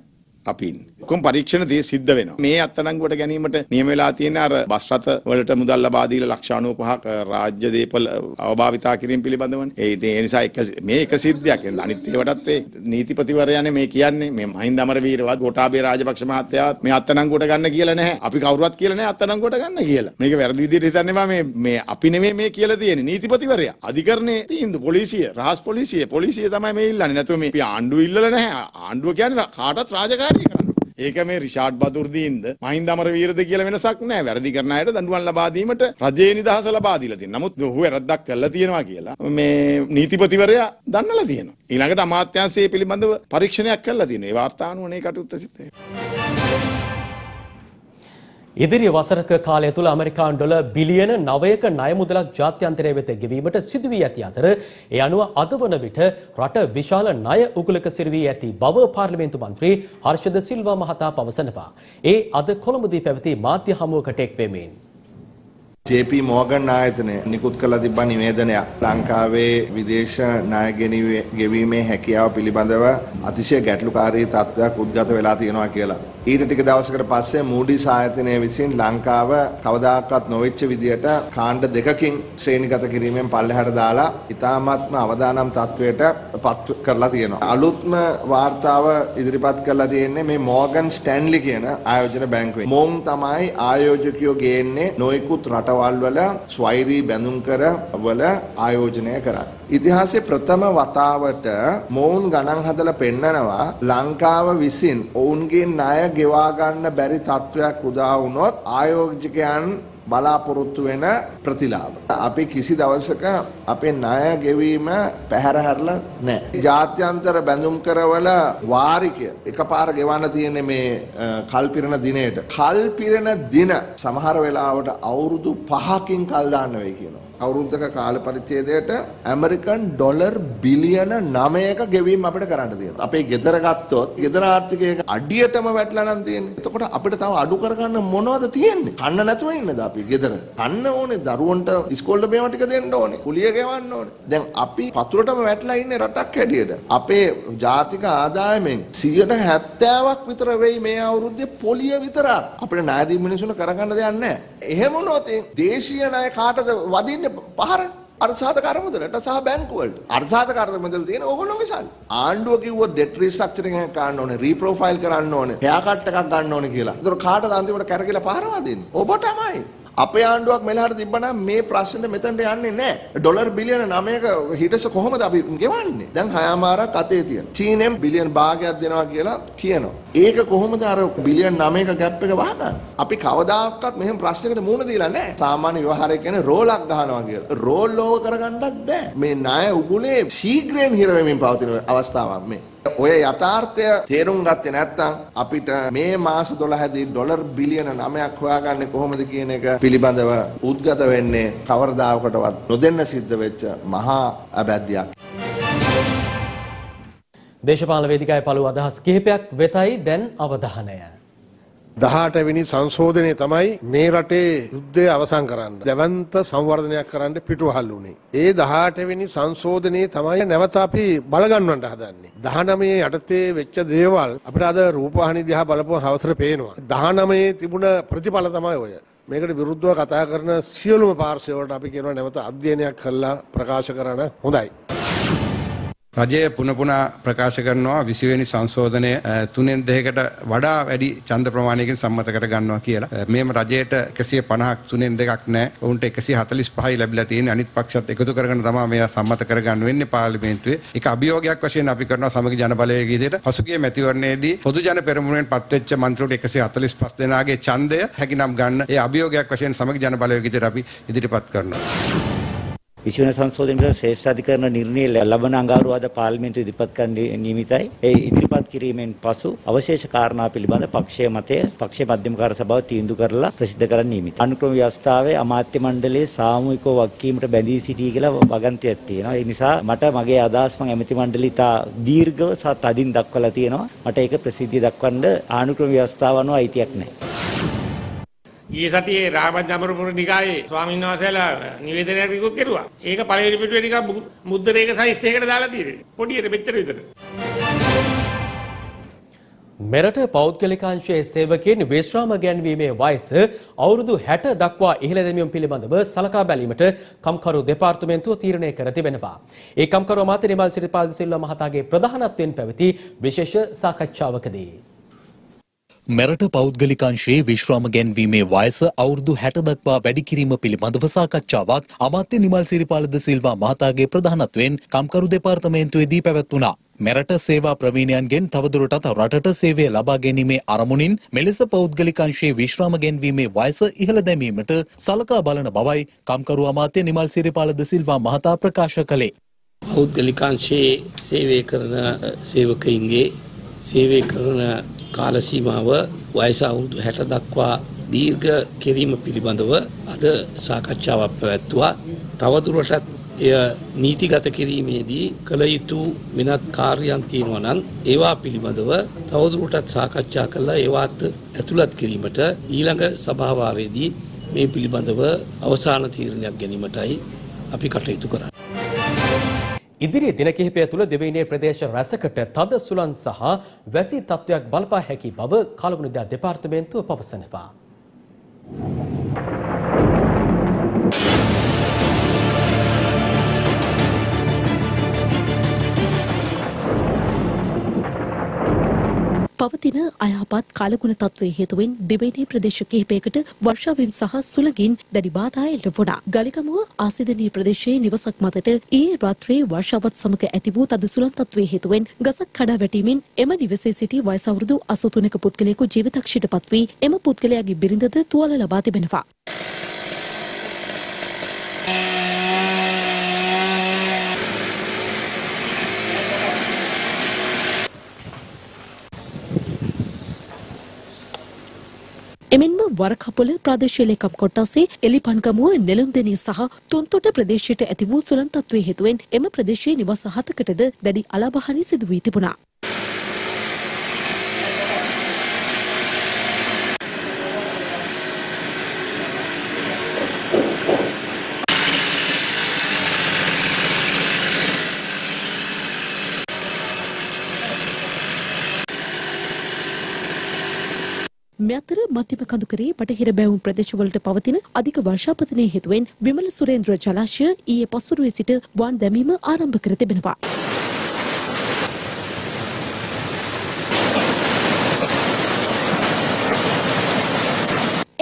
Speaker 12: අපි කොම් පරීක්ෂණ දේ සිද්ධ වෙනවා. මේ අත්අඩංගුවට ගැනීමට නියම වෙලා තියෙන අර බස් රථ වලට මුදල් ලබා දීලා 95ක රාජ්‍ය දේපල අවභාවිතා කිරීම පිළිබඳවනේ. ඒ ඉතින් ඒ නිසා එක මේ එක සිද්ධියක්. අනිත් ඒවටත් ඒ නීතිපතිවරයානේ මේ කියන්නේ මේ මහින්ද අමරවීරවත් ගෝඨාභය රාජපක්ෂ මහත්තයාත් මේ අත්අඩංගුවට ගන්න කියලා නැහැ. අපි කවුරුවත් කියලා නැහැ අත්අඩංගුවට ගන්න කියලා. මේක වැරදි විදිහට හිතන්න එපා මේ මේ අපි නෙමෙයි මේ කියලා තියෙන්නේ නීතිපතිවරයා. අධිකරණයේ තීන්දුව පොලිසිය, රහස් පොලිසිය, පොලිසිය තමයි මේ ඉල්ලන්නේ. නැතුව මේ ආණ්ඩුව ඉල්ලලා නැහැ. ආණ්ඩුව කියන්නේ කාටවත් රාජකාරී වැරදි කරනවා. ඒක මේ රිෂාඩ් බදුර්දීන්ද මහින්ද අමරවීරද කියලා වෙනසක් නැහැ. වැරදි කරන අයට දඬුවම් ලබා දීමට රජයේ නිදහස ලබා දීලා තියෙනවා. නමුත් ඔහු වැරද්දක් කළා තියෙනවා කියලා මේ නීතිපතිවරයා දන්නලා තියෙනවා. ඊළඟට අමාත්‍යාංශය පිළිබඳව පරීක්ෂණයක් කළා තියෙනවා. ඒ වාර්තා අනුව මේ කටයුත්ත සිද්ධ වෙනවා.
Speaker 1: ඉදිරි වසරක කාලය තුළ ඇමරිකාන් ඩොල බිලියන නවයක නයමුදලක් ජාත්‍යන්තරය වෙත ගෙවීමට සිදුවී ඇති අතර ඒ අනුව අද වන විට රට විශාල ණය උගලක සිරවී ඇති බව පාර්ලිමේන්තු මන්ත්‍රී හර්ෂද සිල්වා මහතා පවසනවා. ඒ අද කොළඹදී පැවති මාධ්‍ය හමුවකට එක් වෙමින්.
Speaker 13: JP මෝගන් ආයතනය නිකුත් කළ තිබා නිවේදනයක් ලංකාවේ විදේශ ණය ගෙවීමේ හැකියාව පිළිබඳව අතිශය ගැටලුකාරී තත්ත්වයක් උද්ගත වෙලා තියෙනවා කියලා. ඊට ටික දවසකට පස්සේ මූඩිස් ආයතනය විසින් ලංකාව කවදාකවත් නොවෙච්ච විදියට කාණ්ඩ දෙකකින් ශ්‍රේණිගත කිරීමෙන් පල්ලෙහාට දාලා ඉතාමත්ම අවදානම් තත්වයට පත් කරලා තියෙනවා. අලුත්ම වාර්තාව ඉදිරිපත් කරලා තියෙන්නේ මේ මෝගන් ස්ටැන්ලි කියන ආයෝජන බැංකුවේ. මොවුන් තමයි ආයෝජකයෝ ගේන්නේ නොයෙකුත් රටවල් වල ස්වෛරී බැඳුම් කර වල ආයෝජනය කරන්නේ. ඉතිහාසයේ ප්‍රථම වතාවට මොවුන් ගණන් හදලා පෙන්නනවා ලංකාව විසින් ඔවුන්ගේ ණය ගෙවා ගන්න බැරි තත්වයක් උදා වුණොත් ආයෝජකයන් බලාපොරොත්තු වෙන ප්‍රතිලාභ. අපි කිසි දවසක අපේ ණය ගෙවීම පැහැර හැරලා නැහැ. ජාත්‍යන්තර බැඳුම් කරවල වාරිකය එකපාර ගෙවන්න තියෙන මේ කල්පිරණ දිනේට. කල්පිරණ දින සමහර වෙලාවට අවුරුදු 5කින් කල් දාන්න වෙයි කියනවා. අවුරුද්දක කාල පරිච්ඡේදයට ඇමරිකන් ඩොලර් බිලියන 9ක ගෙවීම අපිට කරන්න තියෙනවා. අපේ ගෙදර ගත්තොත් ගෙදර ආර්ථිකය අඩියටම වැටලා නම් තියෙන්නේ. එතකොට අපිට තව අඩු කරගන්න මොනවද තියෙන්නේ? කන්න නැතුව ඉන්නද අපි ගෙදර? කන්න ඕනේ දරුවන්ට ඉස්කෝලේ බේම ටික දෙන්න ඕනේ. කුලිය ගෙවන්න ඕනේ. දැන් අපි පතුරටම වැටලා ඉන්නේ රටක් හැටියට. අපේ ජාතික ආදායමෙන් 70ක් විතර වෙයි මේ අවුරුද්දේ පොලිය විතරක්. අපිට ණයදී මිනිසුන් කරගන්න දෙයක් නැහැ. එහෙම වුණොත් දේශීය ණය කාටද වදින්නේ? දෙන්නේ පහර අර්ථසාධක අරමුදලට සහ බැංකුවලට. අර්ථසාධක අරමුදල තියෙන ඕගොල්ලෝගේ සල්ලි. ආණ්ඩුව කිව්ව ඩෙට් රීස්ට්‍රක්චරින් එකක් ගන්න ඕනේ, රීප්‍රොෆයිල් කරන්න ඕනේ, හෙයා කට් එකක් ගන්න ඕනේ කියලා. ඒතර කාටද අන්තිමට කරකිලා පහරවා දෙන්නේ? ඔබ තමයි. අපේ ආණ්ඩුවක් මෙලහට තිබ්බනම් මේ ප්‍රශ්නේ මෙතනට යන්නේ නැහැ. ඩොලර් බිලියන 9ක හිටස කොහොමද අපි ගෙවන්නේ? දැන් හයමාරක් අතේ තියෙන. චීනෙන් බිලියන් භාගයක් දෙනවා කියලා කියනවා. ඒක කොහොමද අර බිලියන් 9ක ગેප් එක වහගන්නේ? අපි කවදාකවත් මෙහෙම ප්‍රශ්නයකට මුහුණ දීලා නැහැ. සාමාන්‍ය ව්‍යවහාරය කියන්නේ රෝලක් ගහනවා කියලා. රෝල් ඕවර් කරගන්නත් බෑ. මේ ණය උගුලේ ශීඝ්‍රයෙන් හිර වෙමින් පවතින අවස්ථාවක් මේ. ඔය යථාර්ථය තේරුම් ගත්තේ නැත්නම් අපිට මේ මාස 12දී ඩොලර් බිලියන 9ක් හොයාගන්නේ කොහොමද කියන එක පිළිබඳව උද්ගත වෙන්නේ කවරදාකටවත් නොදෙන්න සිද්ධ වෙච්ච මහා අබැද්දියක්.
Speaker 1: දේශපාලන වේදිකාවේ පළවු අදහස් කිහිපයක් වෙතයි දැන් අවධානය. 18
Speaker 6: වෙනි සංශෝධනය තමයි මේ රටේ යුද්ධය අවසන් කරන්න. දැවන්ත සංවර්ධනයක් කරන්න පිටුවහල් වුණේ. ඒ 18 වෙනි සංශෝධනයේ තමයි නැවත අපි බලගන්වන්න හදන්නේ. 19 යටතේ වෙච්ච දේවල් අපිට අද රූපවාහිනී දිහා බලපුවම හවසට පේනවා. 19 තිබුණ ප්‍රතිඵල තමයි ඔය. මේකට විරුද්ධව කතා කරන සියලුම පාර්ශවවලට අපි කියනවා නැවත අධ්‍යයනයක් කරලා ප්‍රකාශ කරන හොඳයි.
Speaker 13: රජය පුන පුනා ප්‍රකාශ කරනවා 20 වෙනි සංශෝධනය 3න් 2කට වඩා වැඩි ඡන්ද ප්‍රමාණයකින් සම්මත කර ගන්නවා කියලා. මේම රජයට 150ක් 3න් 2ක් නැහැ. ඔවුන්ට 145යි ලැබිලා තියෙන්නේ. අනිත් පක්ෂත් එකතු කරගෙන තමයි මේවා සම්මත කර ගන්න වෙන්නේ පාර්ලිමේන්තුවේ. ඒක අභියෝගයක් වශයෙන් අපි කරනවා සමගි ජන බලවේග විදිහට. පසුගිය මැතිවරණයේදී පොදු ජන පෙරමුණෙන් පත්වෙච්ච මන්ත්‍රීවරු 145 දෙනාගේ ඡන්දය හැකිනම් ගන්න ඒ අභියෝගයක් වශයෙන් සමගි ජන බලවේග විදිහට අපි ඉදිරිපත් කරනවා.
Speaker 7: විසිවන සංශෝධනය ශේෂාධිකරණ නිර්ණය ලබන අඟහරුවාදා පාර්ලිමේන්තුව ඉදිරිපත් කරන්න නියමිතයි. ඒ ඉදිරිපත් කිරීමෙන් පසු අවශේෂ කාරණා පිළිබඳ පක්ෂයේ මතය පක්ෂයේ මධ්‍යමකාර සභාව තීන්දුව කරලා ප්‍රසිද්ධ කරන්න නියමිතයි. අනුක්‍රම ව්‍යවස්ථාවේ අමාත්‍ය මණ්ඩලයේ සාමූහිකව වගකීමට බැඳී සිටී කියලා වගන්තියක් තියෙනවා. ඒ නිසා මට මගේ අදහස් මම ඇමති මණ්ඩලය ඉතා දීර්ඝව සත් අදින් දක්වලා තියෙනවා. මට ඒක ප්‍රසිද්ධිය දක්වන්න ආනුක්‍රම ව්‍යවස්ථාව අනුව අයිතියක් නැහැ.
Speaker 5: ඊයේ සතියේ රාමජමරපුර නිකායේ ස්වාමීන් වහන්සේලා නිවේදනයක් නිකුත් කෙරුවා. ඒක පළවෙනි පිටුවේ නිකන් මුද්දරේක සයිස් එකකට දාලා තියෙන්නේ. පොඩියට මෙච්චර විතර.
Speaker 1: මෙරට පෞද්ගලිකාංශයේ සේවකයන් විශ්‍රාම ගැන්වීමේ වයස අවුරුදු 60 දක්වා ඉහළ දැමීම පිළිබඳව සලකා බැලීමට කම්කරු දෙපාර්තමේන්තුව තීරණය කර තිබෙනවා. ඒ කම්කරුව මාතේ නිමල් සිරිපාද සිල්වා මහතාගේ ප්‍රධානත්වයෙන් පැවති විශේෂ සාකච්ඡාවකදී
Speaker 9: මෙරට පෞද්ගලිකංශයේ විශ්‍රාම ගැන්වීමේ වයස අවුරුදු 60 දක්වා වැඩි කිරීම පිළිබඳව සාකච්ඡාවක් අමාත්‍ය නිමල් සිරිපාලද සිල්වා මහතාගේ ප්‍රධානත්වයෙන් කම්කරු දෙපාර්තමේන්තුවේදී පැවැත්වුණා. මෙරට සේවා ප්‍රවීණයන්ගෙන් තවදුරටත් රටට සේවය ලබා ගැනීමේ අරමුණින් මෙලෙස පෞද්ගලිකංශයේ විශ්‍රාම ගැන්වීමේ වයස ඉහළ දැමීමට සලකා බලන බවයි කම්කරු අමාත්‍ය නිමල් සිරිපාලද සිල්වා මහතා ප්‍රකාශ කළේ.
Speaker 5: පෞද්ගලිකංශයේ සේවය කරන සේවකයින්ගේ සේවය කරන කාල සීමාව වයස අවුරුදු 60 දක්වා දීර්ඝ කිරීම පිළිබඳව අද සාකච්ඡාවක් පැවැත්වුවා. තවදුරටත් එය නීතිගත කිරීමේදී කළ යුතු වෙනත් කාර්යයන් තියෙනවා නම් ඒවා පිළිබඳව තවදුරටත් සාකච්ඡා කළා ඒවත් ඇතුළත් කිරීමට ඊළඟ සභාවාරයේදී මේ පිළිබඳව අවසාන තීරණයක් ගැනීමටයි
Speaker 1: අපි කටයුතු කරන්නේ. ඉදිරි දින කිහිපය තුළ දෙවයිනේ ප්‍රදේශ රැසකට තද සුළන් සහ වැසි තත්ත්වයක් බලපා හැකි බව කලබුණිදා දෙපාර්තමේන්තුව පවසනවා.
Speaker 10: පවතින අයහපත් කලගුණ තත්ත්වයේ හේතුවෙන් දිවයිනේ ප්‍රදේශ කිහිපයකට වර්ෂාවෙන් සහ සුළඟින් දැඩි බාධා එල්ල වුණා. ගලිකමුව ආසිදනී ප්‍රදේශයේ නිවසක් මතට ඊයේ රාත්‍රියේ වර්ෂාවත් සමග ඇති වූ තද සුළං තත්ත්වයේ හේතුවෙන් ගසක් කඩා වැටීමෙන් එම නිවසේ සිටි වයස අවුරුදු 83ක පුද්ගලයෙකු ජීවිතක්ෂයට පත්වී එම පුද්ගලයාගේ බිරිඳද තුවාල ලබා තිබෙනවා. එමෙන්ම වරකපොල ප්‍රාදේශීය ලේකම් කොට්ටාසේ එලිපන්ගමුව නෙළුම්දෙණිය සහ තුන්තොට ප්‍රදේශයට ඇති වූ සුළං තත්ත්වයේ හේතුවෙන් එම ප්‍රදේශයේ නිවාස හතකටද දැඩි අලාභ හානි සිදු වී තිබුණා. මෙතර මධ්‍යම කඳුකරේ බටහිර බැවුම් ප්‍රදේශවලට පවතින අධික වර්ෂාපතනය හේතුවෙන් විමල සුරේන්ද්‍ර ජලාශය ඊයේ පසුරුවේ සිට වන් දැමීම ආරම්භ කර තිබෙනවා.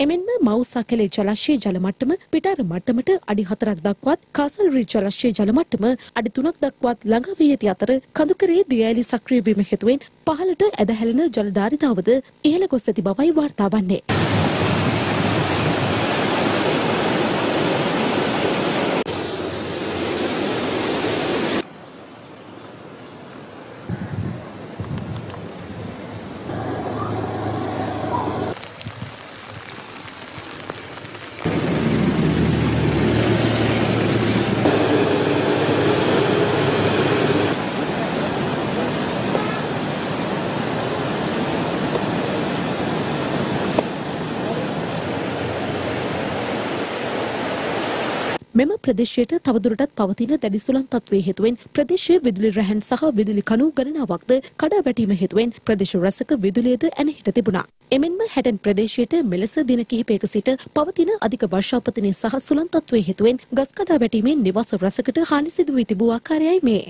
Speaker 10: එමෙන්ම මවුසකලේ ජලාශයේ ජල මට්ටම පිටාර මට්ටමට අඩි 4ක් දක්වත් කාසල්රි ජලාශයේ ජල මට්ටම අඩි 3ක් දක්වත් ළඟ වී ඇති අතර කඳුකරේ දියඇලි සක්‍රිය වීම හේතුවෙන් පහළට ඇදහැළෙන ජල ධාරිතාවද ඉහළ ගොස් ඇති බවයි වාර්තා වන්නේ. මෙම ප්‍රදේශයට තවදුරටත් පවතින දැඩි සුළං තත්ත්වයේ හේතුවෙන් ප්‍රදේශයේ විදුලි රැහන් සහ විදුලි කණු ගණනාවක්ද කඩා වැටීම හේතුවෙන් ප්‍රදේශ රැසක විදුලියද ඇනහිට තිබුණා. එමෙන්ම හැටන් ප්‍රදේශයට මෙලෙස දින කිහිපයක සිට පවතින අධික වර්ෂාපතනය සහ සුළං තත්ත්වයේ හේතුවෙන් ගස් කඩා වැටීමෙන් නිවාස රැසකට හානි සිදු වී තිබූ ආකාරයයි මේ.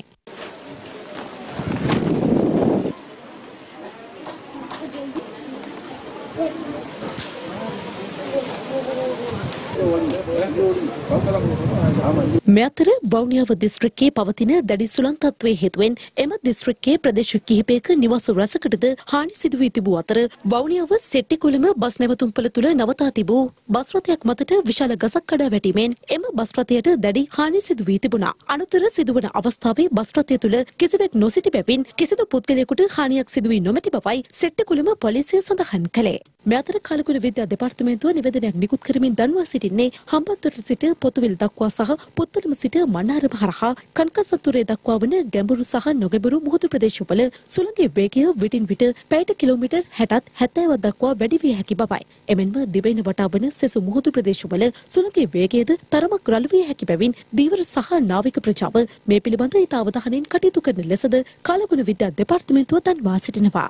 Speaker 10: මෙතර වවුනියාව දිස්ත්‍රික්කයේ පවතින දැඩි සුළං තත්ත්වයේ හේතුවෙන් එම දිස්ත්‍රික්කයේ ප්‍රදේශ කිහිපයක නිවාස රැසකටද හානි සිදු වී තිබූ අතර වවුනියාව සෙට්ටිකුලම බස් නැවතුම්පළ තුල නවතා තිබූ බස් රථයක් මතට විශාල ගසක් කඩා වැටීමෙන් එම බස් රථයට දැඩි හානි සිදු වී තිබුණා. අනුතර සිදුවන අවස්ථාවේ බස් රථය තුල කිසිවෙක් නොසිටි බැවින් කිසිදු පුද්ගලයෙකුට හානියක් සිදු වී නොමැති බවයි සෙට්ටිකුලම පොලිසිය සඳහන් කළේ. මේ අතර කලකුළු විද්‍යා දෙපාර්තමේන්තුව නිවේදනයක් නිකුත් කරමින් දන්වා සිටින්නේ හම්බන්තොට සිට පොතුවිල් දක්වා සහ පුත්තලම සිට මන්නාරම හරහා කන්කසතුරේ දක්වා වන ගැඹුරු සහ නොගැඹුරු මුහුදු ප්‍රදේශවල සුළඟේ වේගය විටින් විට පැයට කිලෝමීටර් 60ත් 70ක් දක්වා වැඩි විය හැකි බවයි. එමෙන්ම දිවයින වටා වන සෙසු මුහුදු ප්‍රදේශවල සුළඟේ වේගයද තරමක් රළු විය හැකි බැවින් දීවර සහ නාවික ප්‍රජාව මේ පිළිබඳ ඊට අවධානයෙන් කටයුතු කරන ලෙසද කලකුළු විද්‍යා දෙපාර්තමේන්තුව දන්වා සිටිනවා.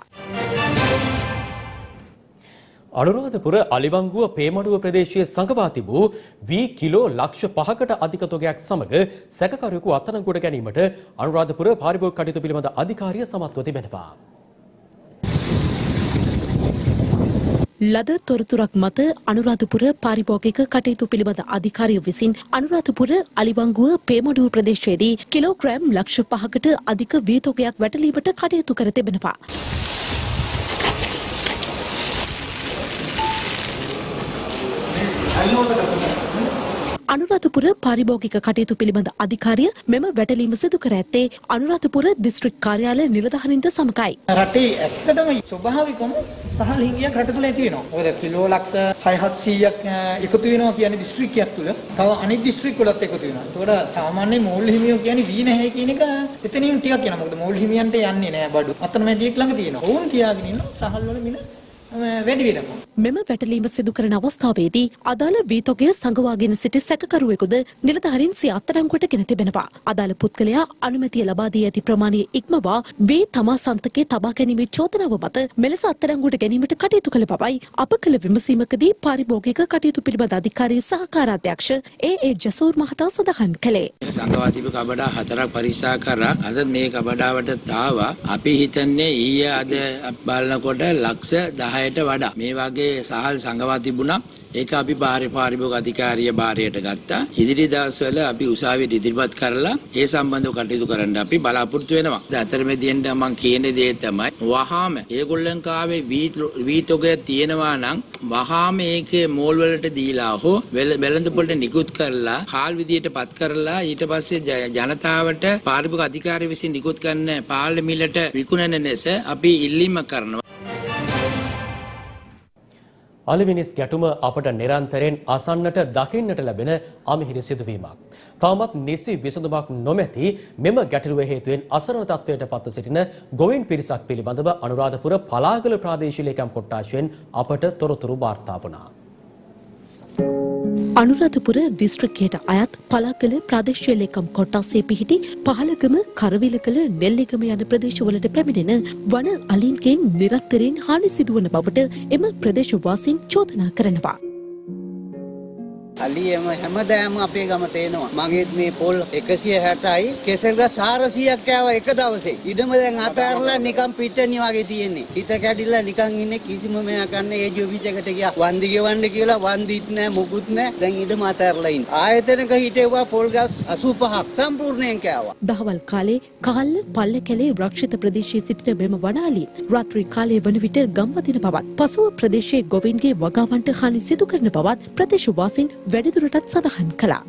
Speaker 1: අනුරාධපුර අලිවංගුව පේමඩුව ප්‍රදේශයේ සඟවා තිබූ වී කිලෝ ලක්ෂ පහකට අධික තොගයක් සමග සැකකරුවෙකු අත්අඩංගුවට ගැනීමට අනුරාධපුර පාරිභෝගික කටයුතු පිළිබඳ අධිකාරිය සමත්ව තිබෙනවා.
Speaker 10: ලද තොරතුරක් මත අනුරාධපුර පාරිභෝගික කටයුතු පිළිබඳ අධිකාරිය විසින් අනුරාධපුර අලිවංගුව පේමඩුව ප්‍රදේශයේදී කිලෝග්‍රෑම් ලක්ෂ පහකට අධික වී තොගයක් වැටලීමට කටයුතු කර තිබෙනවා. අනුරාධපුර පරිභෝගික කටයුතු පිළිබඳ අධිකාරිය මෙම වැටලීම සිදු කර ඇත්තේ අනුරාධපුර දිස්ත්‍රික් කාර්යාලය නිලධාරීන්ට සමගයි. රටේ ඇත්තටම ස්වභාවිකවම සහල් හිඟියක් රට තුල ඇති වෙනවා.
Speaker 3: මොකද කිලෝ
Speaker 7: ලක්ෂ 6-700ක් එකතු වෙනවා කියන්නේ දිස්ත්‍රික්කයක් තුල. තව අනෙක් දිස්ත්‍රික් වලත් එකතු වෙනවා. ඒකට සාමාන්‍ය මෝල් හිමියෝ කියන්නේ වී නැහැ කියන එක එතනින් ටිකක් යනවා. මොකද මෝල් හිමියන්ට යන්නේ නැහැ බඩු. අතනමැදියෙක් ළඟ තියෙනවා. වුන් තියාගෙන ඉන්න සහල් වල මිල වැඩි වෙනවා.
Speaker 10: මෙම වැටලීම සිදු කරන අවස්ථාවේදී අදාළ වීතෝගය සංගවාගෙන සිටි සැකකරුවෙකුද නිලධාරීන් සිය අත්අඩංගුවට ගෙන තිබෙනවා. අදාළ පුද්ගලයා අනුමැතිය ලබා දී ඇති ප්‍රමාණය ඉක්මවා වී තමා සන්තකයේ තබා ගැනීමේ චෝදනාව මත මෙලෙස අත්අඩංගුවට ගැනීමට කටයුතු කළ බවයි අප කළ විමසීමකදී පාරිභෝගික කටයුතු පිළිබඳ අධිකාරී සහකාරාධ්‍යක්ෂ ඒ ඒ ජසූර් මහතා සඳහන් කළේ.
Speaker 7: සංගවාදීප කබඩා හතරක් පරික්ෂා කරා අද මේ කබඩාවට තාවා අපි හිතන්නේ ඊයේ අද බලනකොට ලක්ෂ 10ට වඩා මේ වගේ අපේ සහල් සංගවා තිබුණා. ඒක අපි පාරිභෝගික අධිකාරිය බාරයට ගත්තා. ඉදිරි දවස්වල අපි උසාවියට ඉදිරිපත් කරලා ඒ සම්බන්ධව කටයුතු කරන්න අපි බලාපොරොත්තු වෙනවා. අතරමැදියෙන් මම කියන දේ තමයි වහාම ඒගොල්ලන් කාවේ වීතෝගය තියෙනවා නම් වහාම ඒකේ මෝල් වලට දීලා හෝ බැලඳ පොළට නිකුත් කරලා කාල් විදියට පත් කරලා ඊට පස්සේ ජනතාවට පාරිභෝගික අධිකාරිය විසින් නිකුත් කරන පාර්ලිමේන්තුවට විකුණන ලෙස අපි ඉල්ලීමක් කරනවා.
Speaker 1: අලවිනිස් ගැටුම අපට නිරන්තරයෙන් අසන්නට දකින්නට ලැබෙන අමිහිරි සිදුවීමක්. තවමත් නිසි විසඳුමක් නොමැති මෙම ගැටලුව හේතුවෙන් අසරණ තත්ත්වයට පත්ව සිටින ගොවින් පිරිසක් පිළිබඳව අනුරාධපුර පලාගල ප්‍රාදේශීය ලේකම් කොට්ටාශයෙන් අපට තොරතුරු වාර්තා වුණා.
Speaker 10: අනුරාධපුර දිස්ත්‍රික්කයට අයත් පලාකල ප්‍රදේශීය ලේකම් කොට්ටාසේ පිහිටි පහළගම කරවිලකල නෙල්ලිගම යන ප්‍රදේශවලට පැමිණෙන වන අලින්ගෙන් නිරන්තරයෙන් හානි සිදුවන බවට එම ප්‍රදේශවාසීන් චෝදනා කරනවා.
Speaker 7: අලියම හැමදෑම අපේ ගම තේනවා මගේත් මේ පොල් එකසිය හැටයි කෙසල්ග සාරසියක් ඇව එක දවසේ ඉඩම දැන් අතඇරලා නිකම් පිටනි වගේ තියෙන්නේ හිත කැඩිල්ලා නිකන් ඉන්න කිසිම මෙයකන්න ඒ ජෝවිචකට කිය වන්දිගවන්න කියලා වන්දිත් නෑ මුකුත් නෑ දැන් ඉඩම අතඇරලයින් ආයතනක හිටෙවා පොල්ගස් අසූ පහක් සම්පූර්ණයෙන් කෑවා
Speaker 10: දහවල් කාලේ කාල්ල පල්ල කැලේ රක්ෂිත ප්‍රදේශයේ සිටින මෙම වනාලි රාත්‍රී කාලය වන විට ගම්වදින බවත් පසුව ප්‍රදේශයේ ගොවින්ගේ වගාවන්ට හානි සිදු කරන බවත් ප්‍රදේශවාසීන් වැඩිදුරටත් සඳහන් කළා.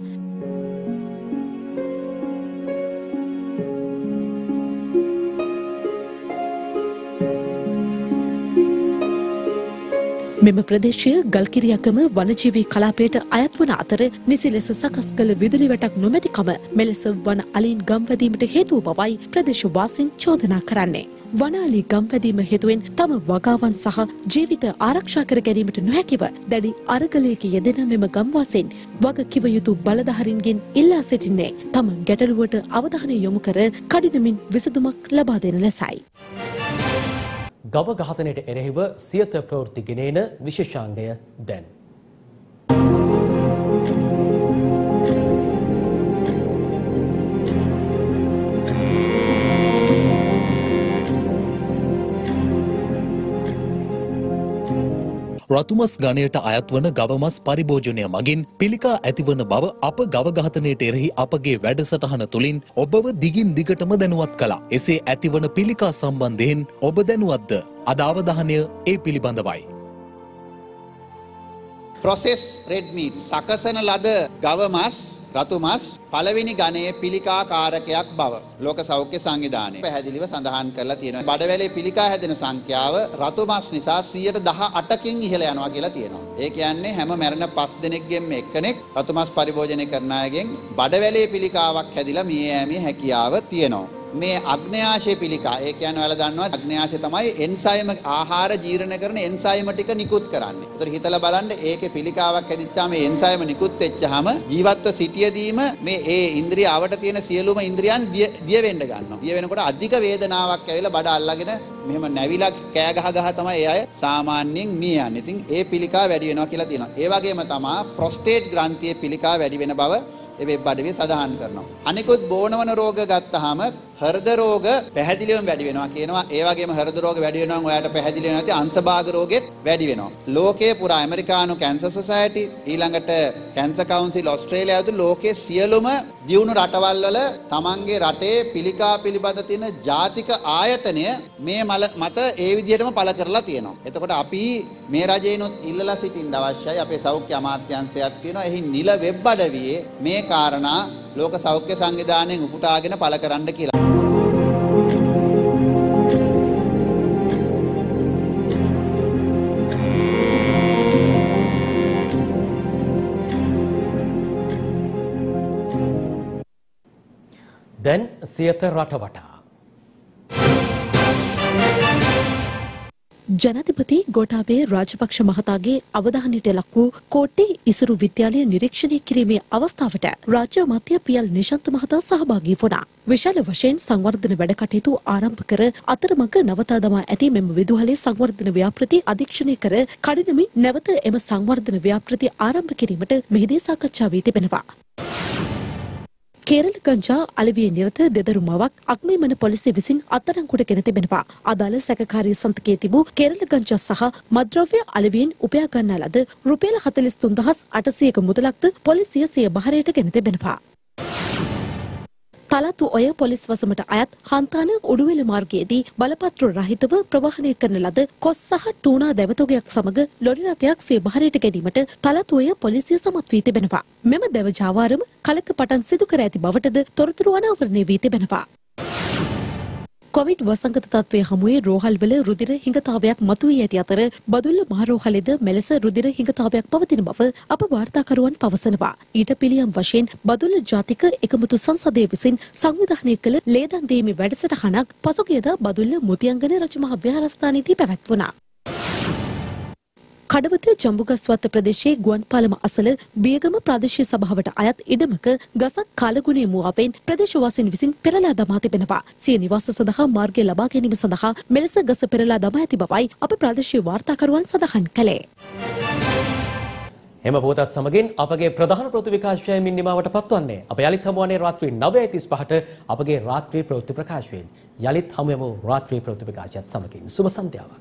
Speaker 10: මෙම ප්‍රදේශය ගල්කිරියකම වනජීවී කලාපයට අයත්වන අතර නිසි ලෙස සකස් කළ විදුලි වැටක් නොමැතිකම මෙලෙස වන අලින් ගම්වැදීමට හේතුව බවයි ප්‍රදේශවාසින් චෝදනා කරන්නේ. වනාලී ගම්වැදීම හේතුවෙන් තම වගාවන් සහ ජීවිත ආරක්ෂා කර ගැනීමට නොහැකිව දැඩි අරගලයක යෙදෙන මෙම ගම්වාසීන් වග කිව යුතු බලධාරීන්ගෙන් ඉල්ලා සිටින්නේ තම ගැටලුවට අවධානය යොමු කර කඩිනමින් විසඳුමක් ලබා දෙන ලෙසයි.
Speaker 1: ගව ඝාතනයට එරෙහිව සියත ප්‍රවෘත්ති ගෙනේන විශේෂාංගය දැන්.
Speaker 9: රතුමස් ගණයට අයත්වන ගවමස් පරිභෝජනය මගින් පිළිකා ඇතිවන බව අප ගවඝාතනයට එරෙහි අපගේ වැඩසටහන තුළින් ඔබව දිගින් දිගටම දැනුවත් කලා. එසේ ඇතිවන පිළිකා සම්බන්ධයෙන් ඔබ දැනුවත්ද අද අවධානය ඒ පිළිබඳවයි.
Speaker 14: ප්‍රොසෙස් රෙඩ්මීට් සකසන ලද ගවමස් රතු මස් පළවෙනි ගණයේ පිළිකාකාරකයක් බව ලෝක සෞඛ්‍ය සංවිධානය පැහැදිලිව සඳහන් කරලා තියෙනවා. බඩවැලේ පිළිකා හැදෙන සංඛ්‍යාව රතු මස් නිසා 118කින් ඉහළ යනවා කියලා තියෙනවා. ඒ කියන්නේ හැම මැරෙන 5 දෙනෙක්ගෙන් එක්කෙනෙක් රතු මස් පරිභෝජනය කරන අයගෙන් බඩවැලේ පිළිකාවක් හැදිලා මිය යෑමේ හැකියාව තියෙනවා. මේ අග්න්‍යාශය පිළිකා. ඒ කියන්නේ ඔයාලා දන්නවා අග්න්‍යාශය තමයි එන්සයිම ආහාර ජීර්ණ කරන එන්සයිම ටික නිකුත් කරන්නේ. ඒතර හිතලා බලන්න ඒකේ පිළිකාවක් ඇදිච්චාම මේ එන්සයිම නිකුත් වෙච්චාම ජීවත්ව සිටියදීම මේ ඒ ඉන්ද්‍රිය අවට තියෙන සියලුම ඉන්ද්‍රියන් දිය වෙන්න ගන්නවා. දිය වෙනකොට අධික වේදනාවක් ඇවිල්ලා බඩ අල්ලගෙන මෙහෙම නැවිලා කෑ ගහ ගහ තමයි ඒ අය සාමාන්‍යයෙන් මිය යන්නේ. ඉතින් ඒ පිළිකා වැඩි වෙනවා කියලා තියෙනවා. ඒ වගේම තමයි ප්‍රොස්ටේට් ග්‍රන්ථියේ පිළිකා වැඩි වෙන බව ඒ වෙබ් අඩවිය සඳහන් කරනවා. අනිකුත් බෝනවන රෝග ගත්තාම හෘද රෝග පැහැදිලිවම වැඩි වෙනවා කියනවා. ඒ වගේම හෘද රෝග වැඩි වෙනවා නම් ඔයාලට පැහැදිලි වෙනවා ඇති අංශභාග රෝගෙත් වැඩි වෙනවා. ලෝකයේ පුරා ඇමරිකානු කැන්සර් සොසයිටි ඊළඟට කැන්සර් කවුන්සිල් ඕස්ට්‍රේලියාව ඇතුළු ලෝකයේ සියලුම දියුණු රටවල් වල තමන්ගේ රටේ පිළිකා පිළිබඳ තියෙන ජාතික ආයතනය මේ මල මත ඒ විදිහටම පළ කරලා තියෙනවා. එතකොට අපි මේ රජේනොත් ඉල්ලලා සිටින්න අවශ්‍යයි. අපේ සෞඛ්‍ය අමාත්‍යාංශයක් තියෙනවා. එහි නිල වෙබ් අඩවියේ මේ කාරණා ලෝක සෞඛ්‍ය සංවිධානයෙන් උපුටාගෙන පළ කරන්න කියලා.
Speaker 1: සියත රට වටා.
Speaker 10: ජනතිපති ගොටාබේ රාජපක්ෂ මහතාගේ අවධානයට ලක් වූ කෝට්ටේ ඉසුරු විද්‍යාලය නිරීක්ෂණය කිරීමේ අවස්ථාවට රාජ්‍ය මධ්‍ය පියල් නිශාන්ත මහතා සහභාගී වුණා. විශාල වශයෙන් සංවර්ධන වැඩ කටයුතු ආරම්භ කර අතරමඟ නවතා දමා ඇති මෙම විදුහලේ සංවර්ධන ව්‍යාපෘති අධීක්ෂණය කර කඩිනමින් නැවත එම සංවර්ධන ව්‍යාපෘති ආරම්භ කිරීමට මෙහිදී සාකච්ඡා වී තිබෙනවා. කේරළ ගංජා අලවිය නිරත දෙදරුමාවක් අක්මේමන පොලිසිය විසින් අත්අඩංගුවට ගෙන තිබෙනවා. අදාළ සැකකාරී සන්තකයේ තිබූ කේරළ ගංජා සහ මද්‍රව්‍ය අලවියෙන් උපයා ගන්නා ලද රුපියල් 43800ක මුදලක්ද පොලිසිය සිය බහරයට ගෙන තිබෙනවා. තලතු ඔය පොලිස් වසමට අයත් හන්තාන උඩුවෙල මාර්ගයේදී බලපත්‍ර රහිතව ප්‍රවාහනය කරන ලද කොස් සහ ටූනා දැවතුගයක් සමග ලොරි රථයක් සිය බහරයට ගැනීමට තලතු ඔය පොලිසිය සමත් වී තිබෙනවා. මෙම දැව ජාවාරම කලක පටන් සිදු කර ඇති බවටද තොරතුරු අනාවරණය වී තිබෙනවා. කොවිඩ් වසංගත තත්ත්වය හමුවේ රෝහල්වල රුධිර හිඟතාවයක් මතුවී ඇති අතර බදුල්ල මහරෝහලෙද මෙලෙස රුධිර හිඟතාවයක් පවතින බව අප වාර්තාකරුවන් පවසනවා. ඊට පිළියම් වශයෙන් බදුල්ල ජාතික එකමුතු සංසදය විසින් සංවිධානය කළ ලේදන් දීමේ වැඩසටහනක් පසුගියදා බදුල්ල මුතියංගන රජමහා විහාරස්ථානයේදී පැවැත්වුණා. කඩවත ජම්බුගස්වත්ත ප්‍රදේශයේ ගුවන්පාලම අසල බියගම ප්‍රදේශීය සභාවට අයත් ඉඩමක ගසක් කාලගුණේ මුවාවෙන් ප්‍රදේශවාසීන් විසින් පෙරලා දමා තිබෙනවා. සිය නිවාස සඳහා මාර්ගය ලබා ගැනීම සඳහා මෙලෙස ගස පෙරලා දමා ඇති බවයි අප ප්‍රාදේශීය වාර්තාකරුවන් සඳහන් කළේ.
Speaker 1: එම පුවතත් සමගින් අපගේ ප්‍රධාන ප්‍රවෘත්ති විකාශය මින් නිමවට පත්වන්නේ. අප යලිත් හමුවන්නේ රාත්‍රී 9:35ට අපගේ රාත්‍රී ප්‍රවෘත්ති ප්‍රකාශයෙන්. යලිත් හමුවෙමු රාත්‍රී ප්‍රවෘත්ති විකාශයත් සමගින්. සුබ සන්ධ්‍යාවක්.